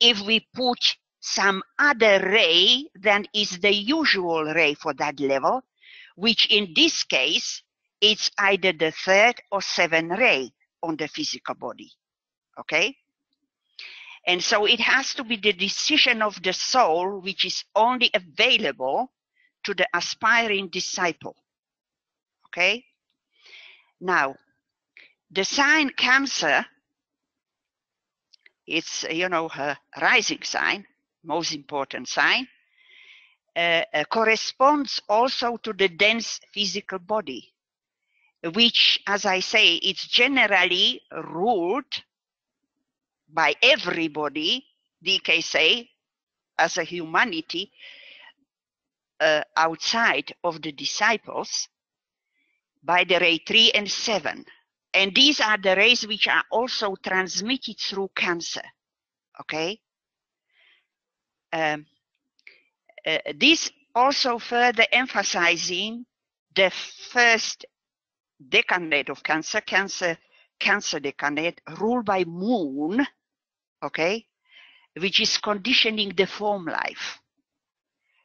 if we put some other ray than is the usual ray for that level, which in this case, it's either the third or seventh ray on the physical body. Okay? And so it has to be the decision of the soul, which is only available to the aspiring disciple. Okay? Now, the sign Cancer, it's, you know, her rising sign, most important sign, uh, uh, corresponds also to the dense physical body, which, as I say, it's generally ruled by everybody, DK say, as a humanity uh, outside of the disciples by the ray 3 and 7. And these are the rays which are also transmitted through cancer. Okay? Um, uh, this also further emphasizing the first decanate of cancer, cancer, cancer decanate, ruled by moon, okay, which is conditioning the form life.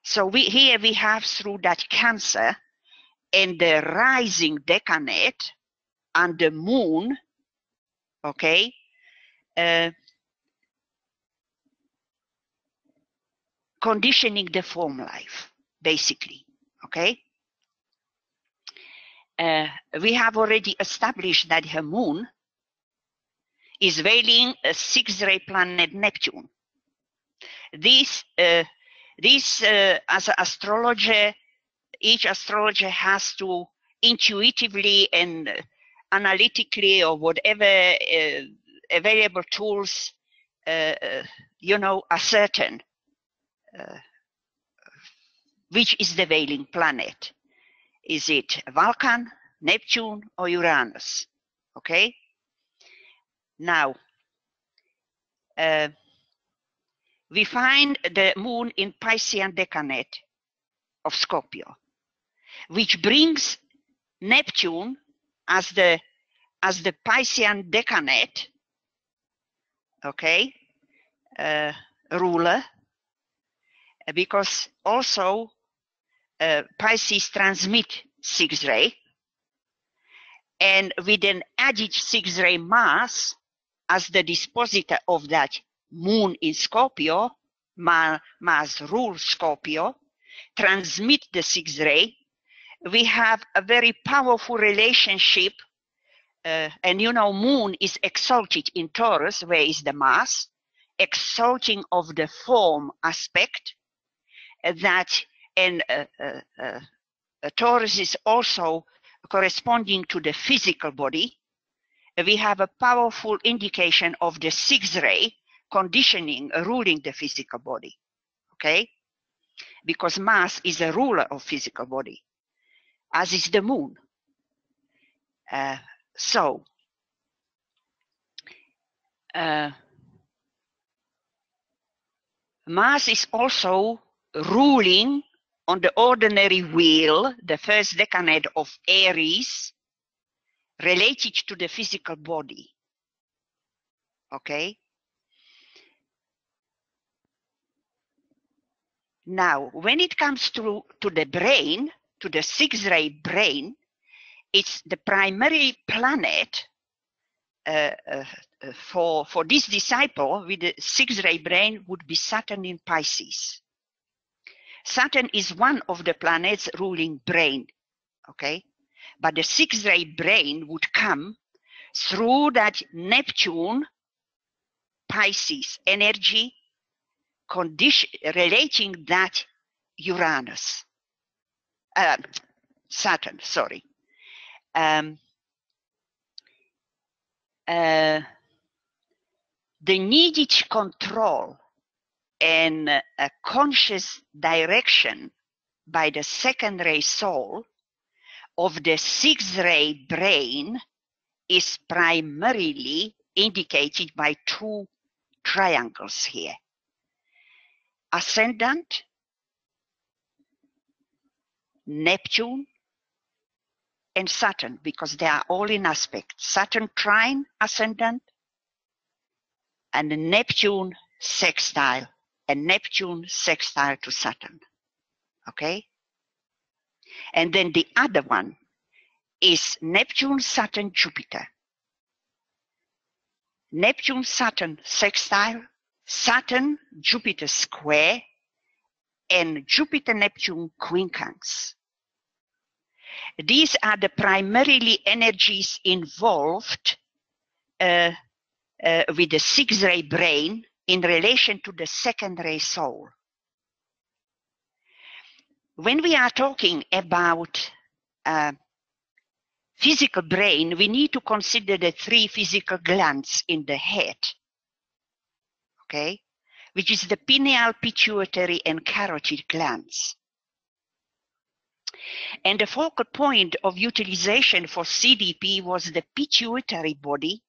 So we here we have through that cancer and the rising decanate and the moon, okay, uh, conditioning the form life, basically, okay? Uh, we have already established that her moon is veiling a six-ray planet Neptune. This, uh, this uh, as an astrologer, each astrologer has to intuitively and analytically or whatever uh, available tools, you know, ascertain which is the veiling planet. Is it Vulcan, Neptune, or Uranus? Okay. Now, uh, we find the moon in Piscean decanate of Scorpio, which brings Neptune as the as the Piscean decanate, okay, uh, ruler, because also uh, Pisces transmit six ray, and with an added six ray Mars as the dispositor of that moon in Scorpio, Mars rule Scorpio, transmit the six ray, we have a very powerful relationship. Uh, and you know, moon is exalted in Taurus, where is the Mars, exalting of the form aspect uh, that, and uh, uh, uh, Taurus is also corresponding to the physical body. We have a powerful indication of the six ray conditioning, ruling the physical body. Okay? Because Mars is a ruler of physical body as is the moon. Uh, so, uh, Mars is also ruling on the ordinary wheel, the first decanate of Aries, related to the physical body. Okay? Now, when it comes to, to the brain, to the six-ray brain, it's the primary planet uh, uh, for, for this disciple with the six-ray brain would be Saturn in Pisces. Saturn is one of the planets ruling brain, okay? But the six-ray brain would come through that Neptune Pisces energy condition relating that Uranus uh, Saturn, sorry. Um, uh, the needed control and a conscious direction by the second ray soul of the sixth ray brain is primarily indicated by two triangles here. Ascendant Neptune, and Saturn because they are all in aspect. Saturn trine ascendant and Neptune sextile and Neptune sextile to Saturn. Okay? And then the other one is Neptune, Saturn, Jupiter. Neptune, Saturn sextile, Saturn, Jupiter square, and Jupiter-Neptune quincunx. These are the primarily energies involved uh, uh, with the six-ray brain in relation to the second-ray soul. When we are talking about uh, physical brain, we need to consider the three physical glands in the head. Okay? which is the pineal, pituitary, and carotid glands. And the focal point of utilization for CDP was the pituitary body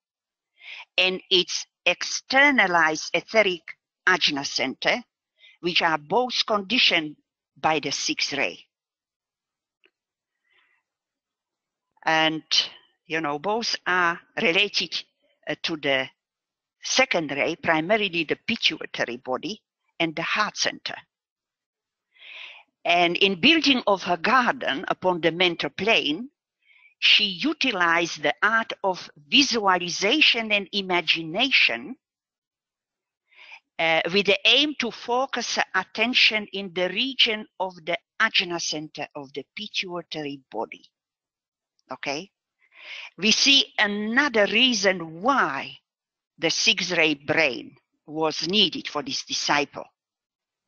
and its externalized etheric ajna center, which are both conditioned by the sixth ray. And, you know, both are related uh, to the Second ray, primarily the pituitary body and the heart center. And in building of her garden upon the mental plane, she utilized the art of visualization and imagination uh, with the aim to focus attention in the region of the ajna center of the pituitary body. Okay? We see another reason why the six ray brain was needed for this disciple.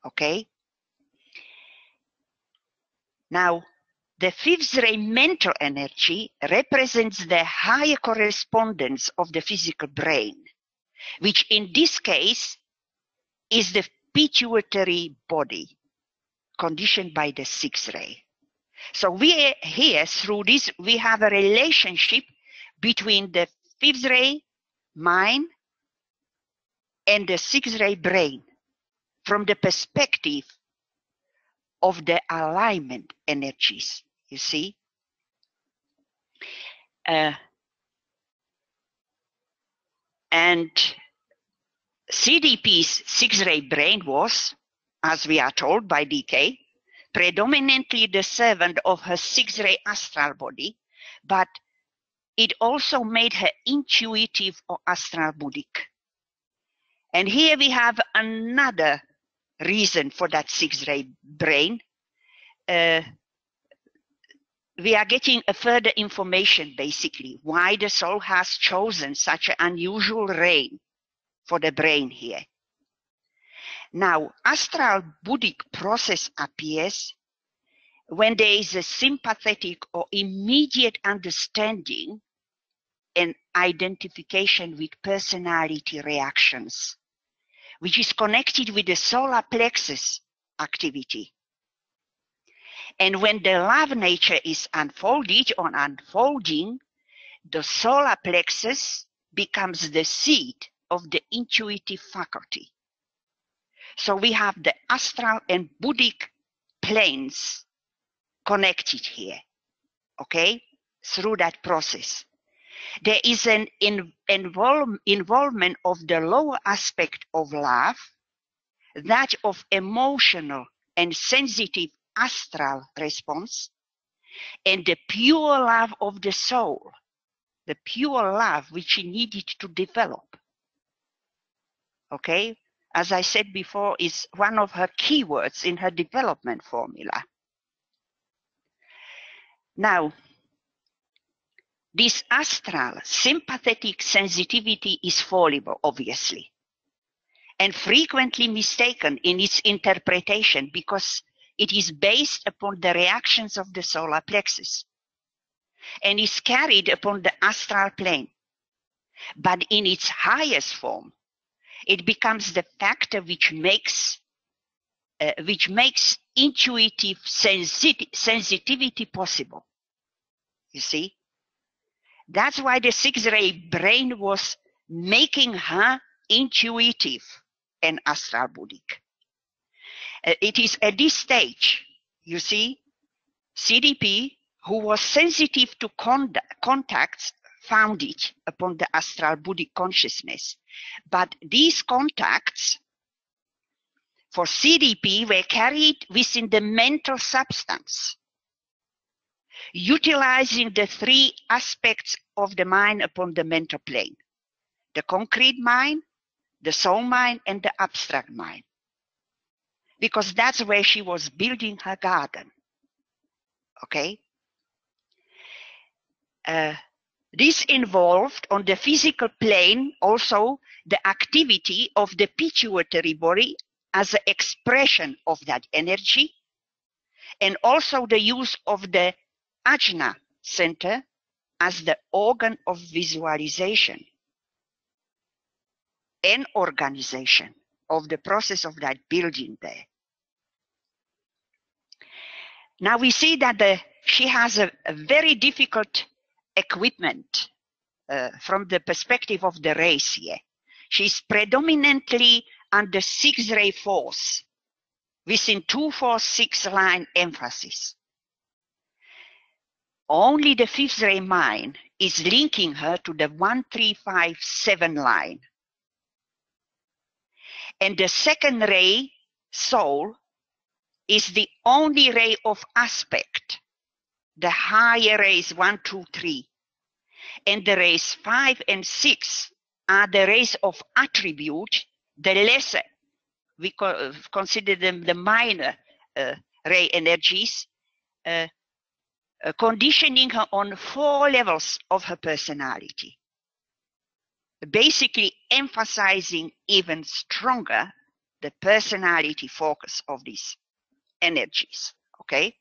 Okay? Now, the fifth ray mental energy represents the higher correspondence of the physical brain, which in this case is the pituitary body conditioned by the sixth ray. So we here through this we have a relationship between the fifth ray mind and the sixth ray brain from the perspective of the alignment energies, you see. Uh, and CDP's six-ray brain was, as we are told by DK, predominantly the servant of her six-ray astral body, but it also made her intuitive or astral buddhic. And here we have another reason for that six-ray brain. Uh, we are getting a further information basically why the soul has chosen such an unusual ray for the brain here. Now, astral buddhic process appears when there is a sympathetic or immediate understanding and identification with personality reactions which is connected with the solar plexus activity. And when the love nature is unfolded or unfolding, the solar plexus becomes the seed of the intuitive faculty. So we have the astral and Buddhic planes connected here, okay, through that process there is an in, involve, involvement of the lower aspect of love, that of emotional and sensitive astral response, and the pure love of the soul, the pure love which needed to develop. Okay, as I said before, is one of her keywords in her development formula. Now, this astral sympathetic sensitivity is fallible, obviously, and frequently mistaken in its interpretation because it is based upon the reactions of the solar plexus and is carried upon the astral plane. But in its highest form, it becomes the factor which makes uh, which makes intuitive sensit sensitivity possible. You see, that's why the six ray brain was making her intuitive and astral buddhic. Uh, it is at this stage, you see, CDP, who was sensitive to contacts, found it upon the astral buddhic consciousness. But these contacts for CDP were carried within the mental substance utilizing the three aspects of the mind upon the mental plane the concrete mind, the soul mind, and the abstract mind. Because that's where she was building her garden. Okay? Uh, this involved on the physical plane also the activity of the pituitary body as an expression of that energy and also the use of the Ajna Center as the organ of visualization and organization of the process of that building there. Now we see that the, she has a, a very difficult equipment uh, from the perspective of the rays here. She's predominantly under six ray force within 246 line emphasis. Only the fifth ray mind is linking her to the 1357 line. And the second ray soul is the only ray of aspect. The higher rays 1, 2, 3. And the rays 5 and 6 are the rays of attribute, the lesser. We co consider them the minor uh, ray energies, uh, uh, conditioning her on four levels of her personality. Basically emphasizing even stronger the personality focus of these energies, okay?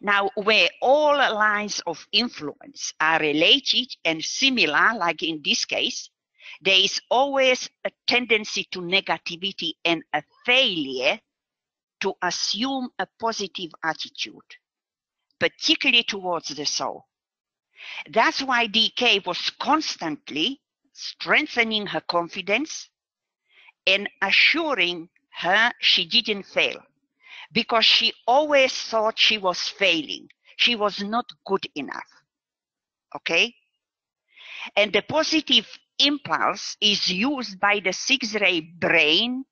Now, where all lines of influence are related and similar, like in this case, there is always a tendency to negativity and a failure to assume a positive attitude, particularly towards the soul. That's why DK was constantly strengthening her confidence and assuring her she didn't fail because she always thought she was failing. She was not good enough. Okay? And the positive impulse is used by the six ray brain,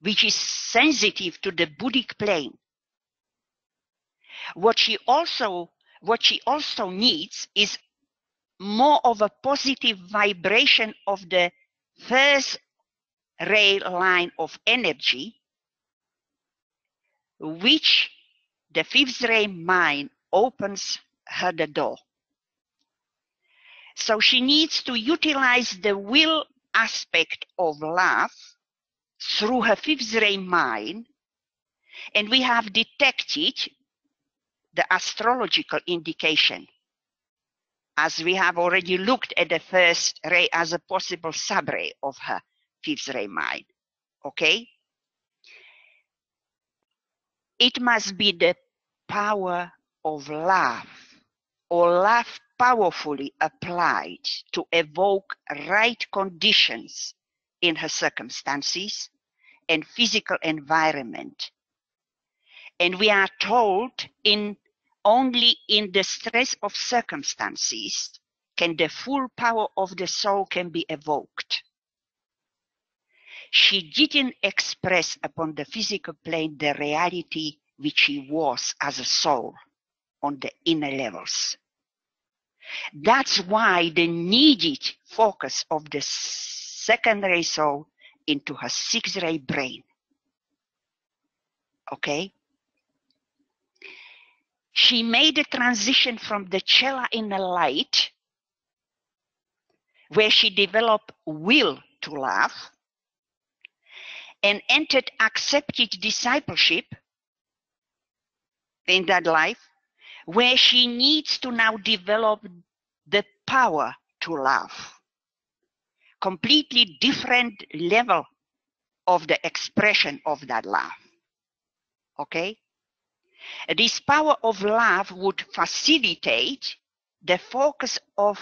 which is sensitive to the Buddhic plane. What she also what she also needs is more of a positive vibration of the first ray line of energy, which the fifth ray mind opens her the door. So she needs to utilize the will aspect of love through her fifth ray mind. And we have detected the astrological indication as we have already looked at the first ray as a possible subray of her fifth ray mind. Okay? It must mm. be the power of love or love powerfully applied to evoke right conditions in her circumstances and physical environment. And we are told in only in the stress of circumstances can the full power of the soul can be evoked. She didn't express upon the physical plane the reality which she was as a soul on the inner levels. That's why the needed focus of the second ray soul into her sixth ray brain. Okay? She made a transition from the in the light, where she developed will to love, and entered accepted discipleship in that life, where she needs to now develop the power to love. Completely different level of the expression of that love. Okay? This power of love would facilitate the focus of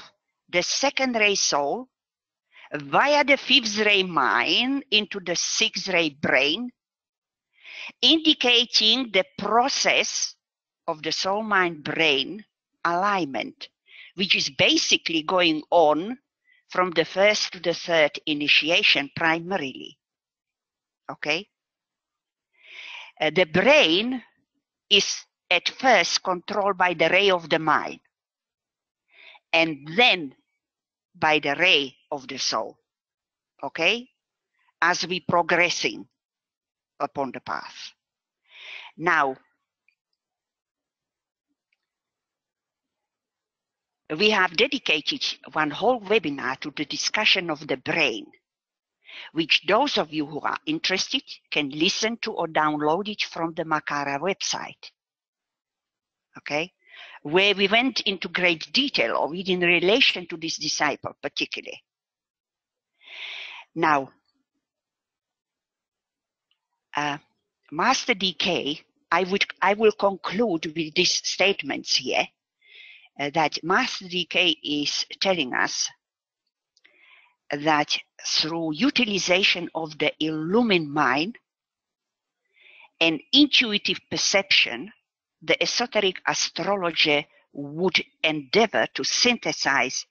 the second ray soul via the fifth ray mind into the sixth ray brain, indicating the process of the soul mind brain alignment, which is basically going on from the first to the third initiation primarily. Okay? Uh, the brain is at first controlled by the ray of the mind and then by the ray of the soul. Okay? As we progressing upon the path. Now, we have dedicated one whole webinar to the discussion of the brain, which those of you who are interested can listen to or download it from the Makara website. Okay? Where we went into great detail of it in relation to this disciple particularly. Now, uh, Master DK, I would I will conclude with these statements here uh, that Master DK is telling us that through utilization of the illumined mind and intuitive perception, the esoteric astrologer would endeavor to synthesize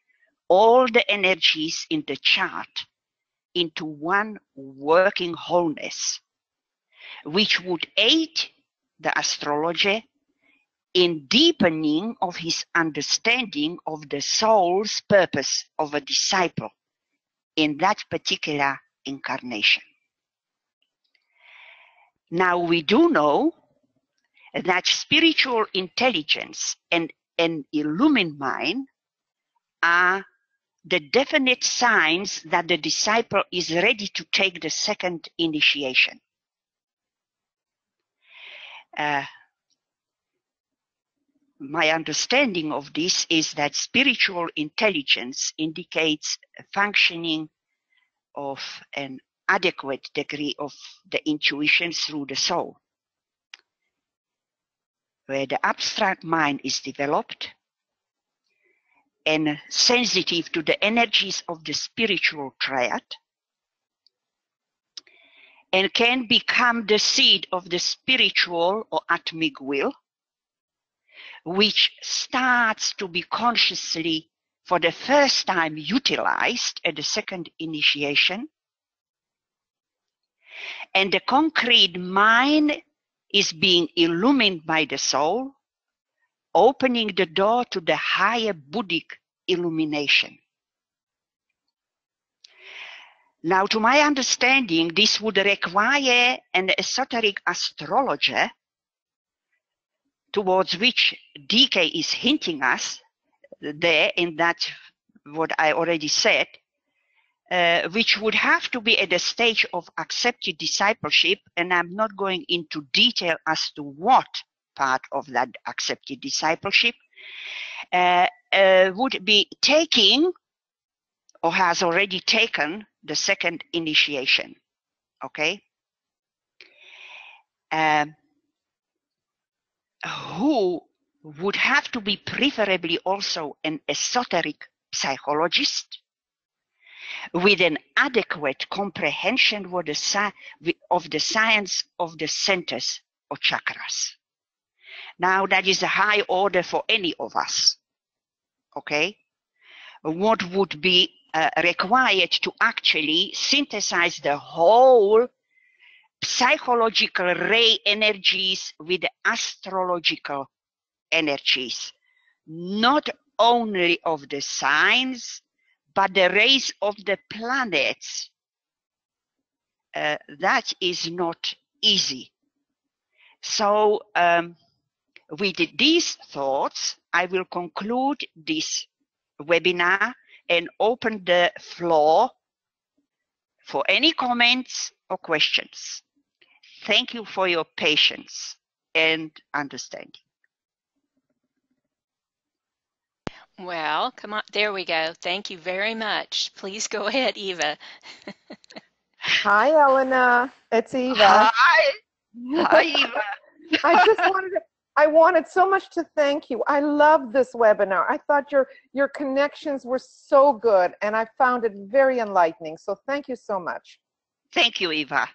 all the energies in the chart into one working wholeness, which would aid the astrologer in deepening of his understanding of the soul's purpose of a disciple in that particular incarnation. Now we do know that spiritual intelligence and an illumined mind are the definite signs that the disciple is ready to take the second initiation. Uh, my understanding of this is that spiritual intelligence indicates functioning of an adequate degree of the intuition through the soul. Where the abstract mind is developed and sensitive to the energies of the spiritual triad and can become the seed of the spiritual or atmic will, which starts to be consciously for the first time utilized at the second initiation. And the concrete mind is being illumined by the soul, opening the door to the higher Buddhic illumination. Now, to my understanding, this would require an esoteric astrologer towards which DK is hinting us there in that what I already said, uh, which would have to be at a stage of accepted discipleship, and I'm not going into detail as to what part of that accepted discipleship, uh, uh, would be taking or has already taken the second initiation. Okay? Um, who would have to be preferably also an esoteric psychologist with an adequate comprehension of the, of the science of the centers or chakras. Now, that is a high order for any of us. Okay? What would be uh, required to actually synthesize the whole psychological ray energies with astrological energies, not only of the signs, but the rays of the planets. Uh, that is not easy. So, um, with these thoughts, I will conclude this webinar and open the floor for any comments or questions. Thank you for your patience and understanding. Well, come on, there we go. Thank you very much. Please go ahead, Eva. Hi, Elena. It's Eva. Hi. Hi, Eva. I just wanted to, I wanted so much to thank you. I love this webinar. I thought your your connections were so good and I found it very enlightening. So thank you so much. Thank you, Eva.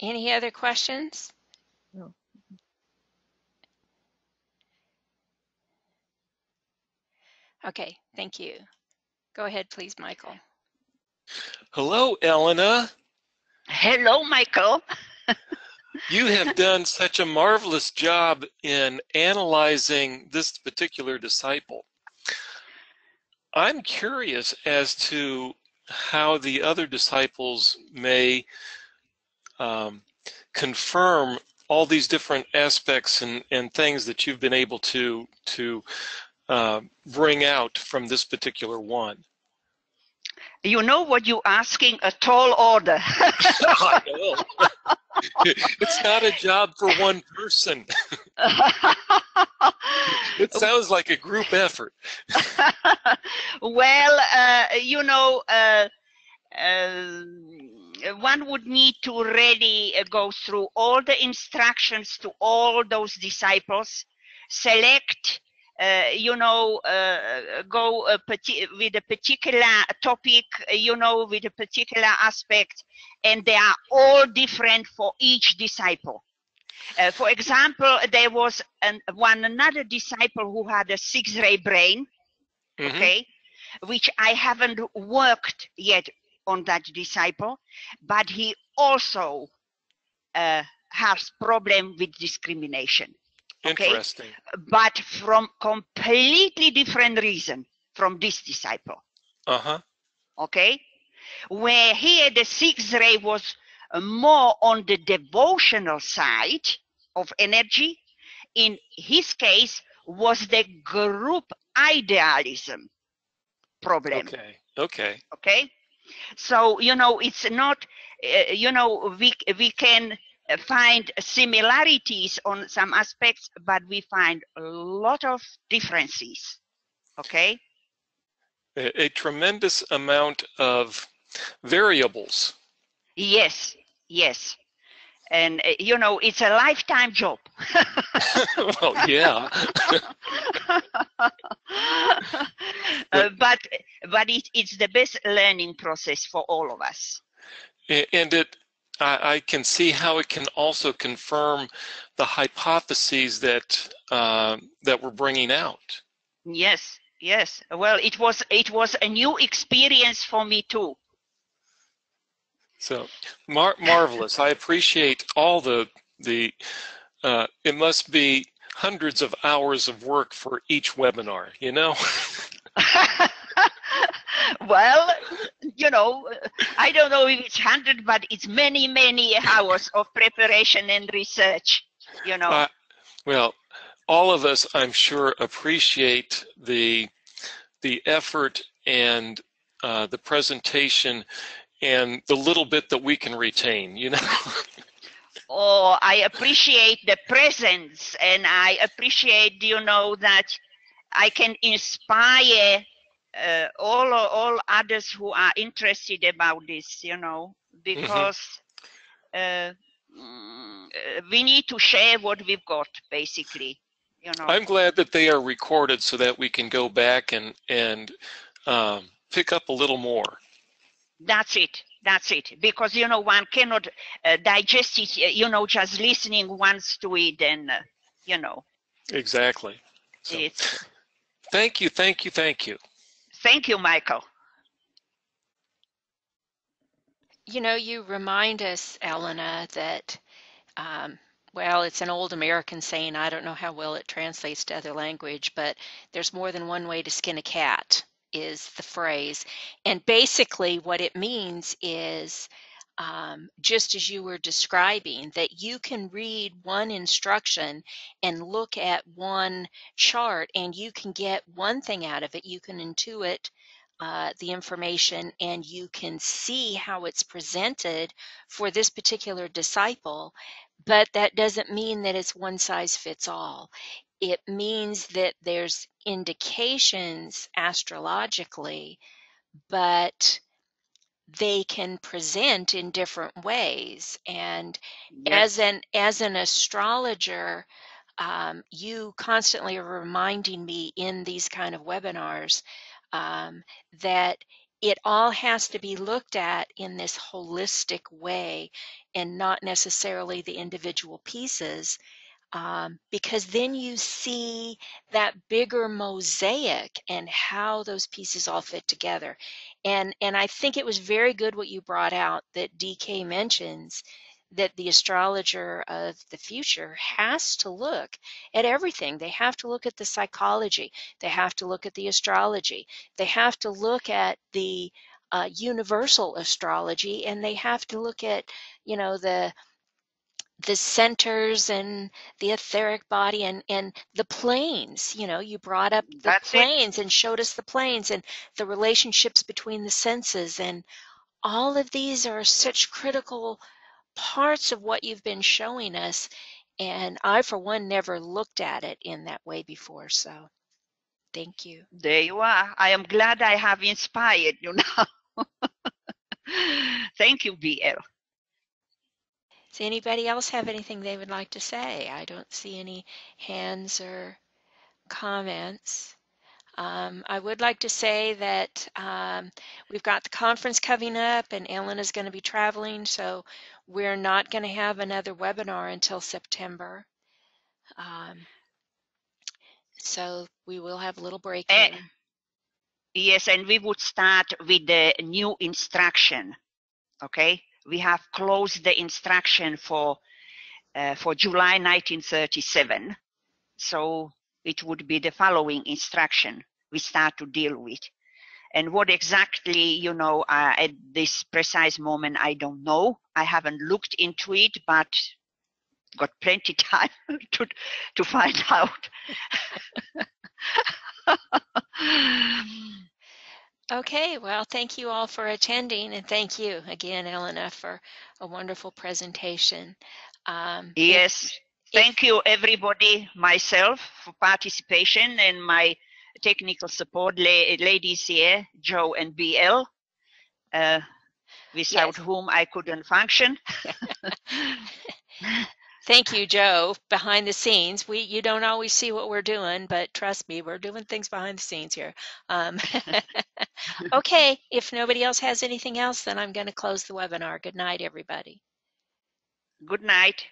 Any other questions? No. Okay, thank you. Go ahead, please, Michael. Hello, Elena. Hello, Michael. You have done such a marvelous job in analyzing this particular disciple. I'm curious as to how the other disciples may um, confirm all these different aspects and, and things that you've been able to to uh, bring out from this particular one. You know what you're asking? A tall order. It's not a job for one person. it sounds like a group effort. well, uh, you know, uh, uh, one would need to really uh, go through all the instructions to all those disciples, select you know, uh, go uh, with a particular topic, you know, with a particular aspect, and they are all different for each disciple. Uh, for example, there was an, one another disciple who had a six-ray brain, Mhm. okay, which I haven't worked yet on that disciple, but he also uh, has problem with discrimination. Okay. Interesting. but from completely different reason from this disciple Uh huh. okay where here the sixth ray was more on the devotional side of energy in his case was the group idealism problem Okay. Okay. okay so you know it's not uh, you know we we can find similarities on some aspects but we find a lot of differences okay A, a tremendous amount of variables. yes yes and uh, you know it's a lifetime job well, yeah. Uh, but but it, it's the best learning process for all of us And it, I, I can see how it can also confirm the hypotheses that uh, that we're bringing out. yes yes well it was it was a new experience for me too So mar- marvelous. I appreciate all the the. Uh, it must be hundreds of hours of work for each webinar. You know. well, you know, I don't know if it's hundred, but it's many, many hours of preparation and research. You know, Uh, well, all of us, I'm sure, appreciate the the effort and uh, the presentation and the little bit that we can retain. You know. oh, I appreciate the presence, and I appreciate, you know, that I can inspire uh, all all others who are interested about this. You know, because. Uh, mm, uh, we need to share what we've got, basically. You know. I'm glad that they are recorded so that we can go back and and um, pick up a little more. That's it. That's it. Because you know one cannot uh, digest it. You know, just listening once to it, and uh, you know, Exactly. So, it's. thank you, thank you, thank you. Thank you, Michael. You know, you remind us, Elena, that, um, well, it's an old American saying. I don't know how well it translates to other language, but there's more than one way to skin a cat, is the phrase. And basically, what it means is um, just as you were describing, that you can read one instruction and look at one chart and you can get one thing out of it. You can intuit uh, the information and you can see how it's presented for this particular disciple, but that doesn't mean that it's one size fits all. It means that there's indications astrologically, but they can present in different ways. And as an as an astrologer, um, you constantly are reminding me in these kind of webinars um, that it all has to be looked at in this holistic way and not necessarily the individual pieces um, because then you see that bigger mosaic and how those pieces all fit together. And and i think it was very good what you brought out that dk mentions that the astrologer of the future has to look at everything. They have to look at the psychology. They have to look at the astrology. They have to look at the uh, universal astrology and they have to look at you know the the centers and the etheric body and and the planes you know you brought up the That's it. planes and showed us the planes and the relationships between the centers and all of these are such critical parts of what you've been showing us and i for one never looked at it in that way before so thank you There you are. I am glad I have inspired you now. Thank you, BL. Does anybody else have anything they would like to say i don't see any hands or comments Um, I would like to say that um, we've got the conference coming up and Ellen is going to be traveling, so we're not going to have another webinar until September. Um, so we will have a little break here. Yes, and we would start with the new instruction. Okay, we have closed the instruction for uh, for July 1937, so it would be the following instruction we start to deal with. And what exactly, you know, uh, at this precise moment, I don't know. I haven't looked into it, but got plenty time to to find out. Okay, well, thank you all for attending, and thank you again, Elena, for a wonderful presentation. Um, if- Yes, thank you everybody, myself for participation and my technical support la- ladies here, Joe and BL, uh, without Yes. whom I couldn't function. Thank you, Joe. Behind the scenes, we you don't always see what we're doing, but trust me, we're doing things behind the scenes here. Um, okay, if nobody else has anything else, then I'm going to close the webinar. Good night, everybody. Good night.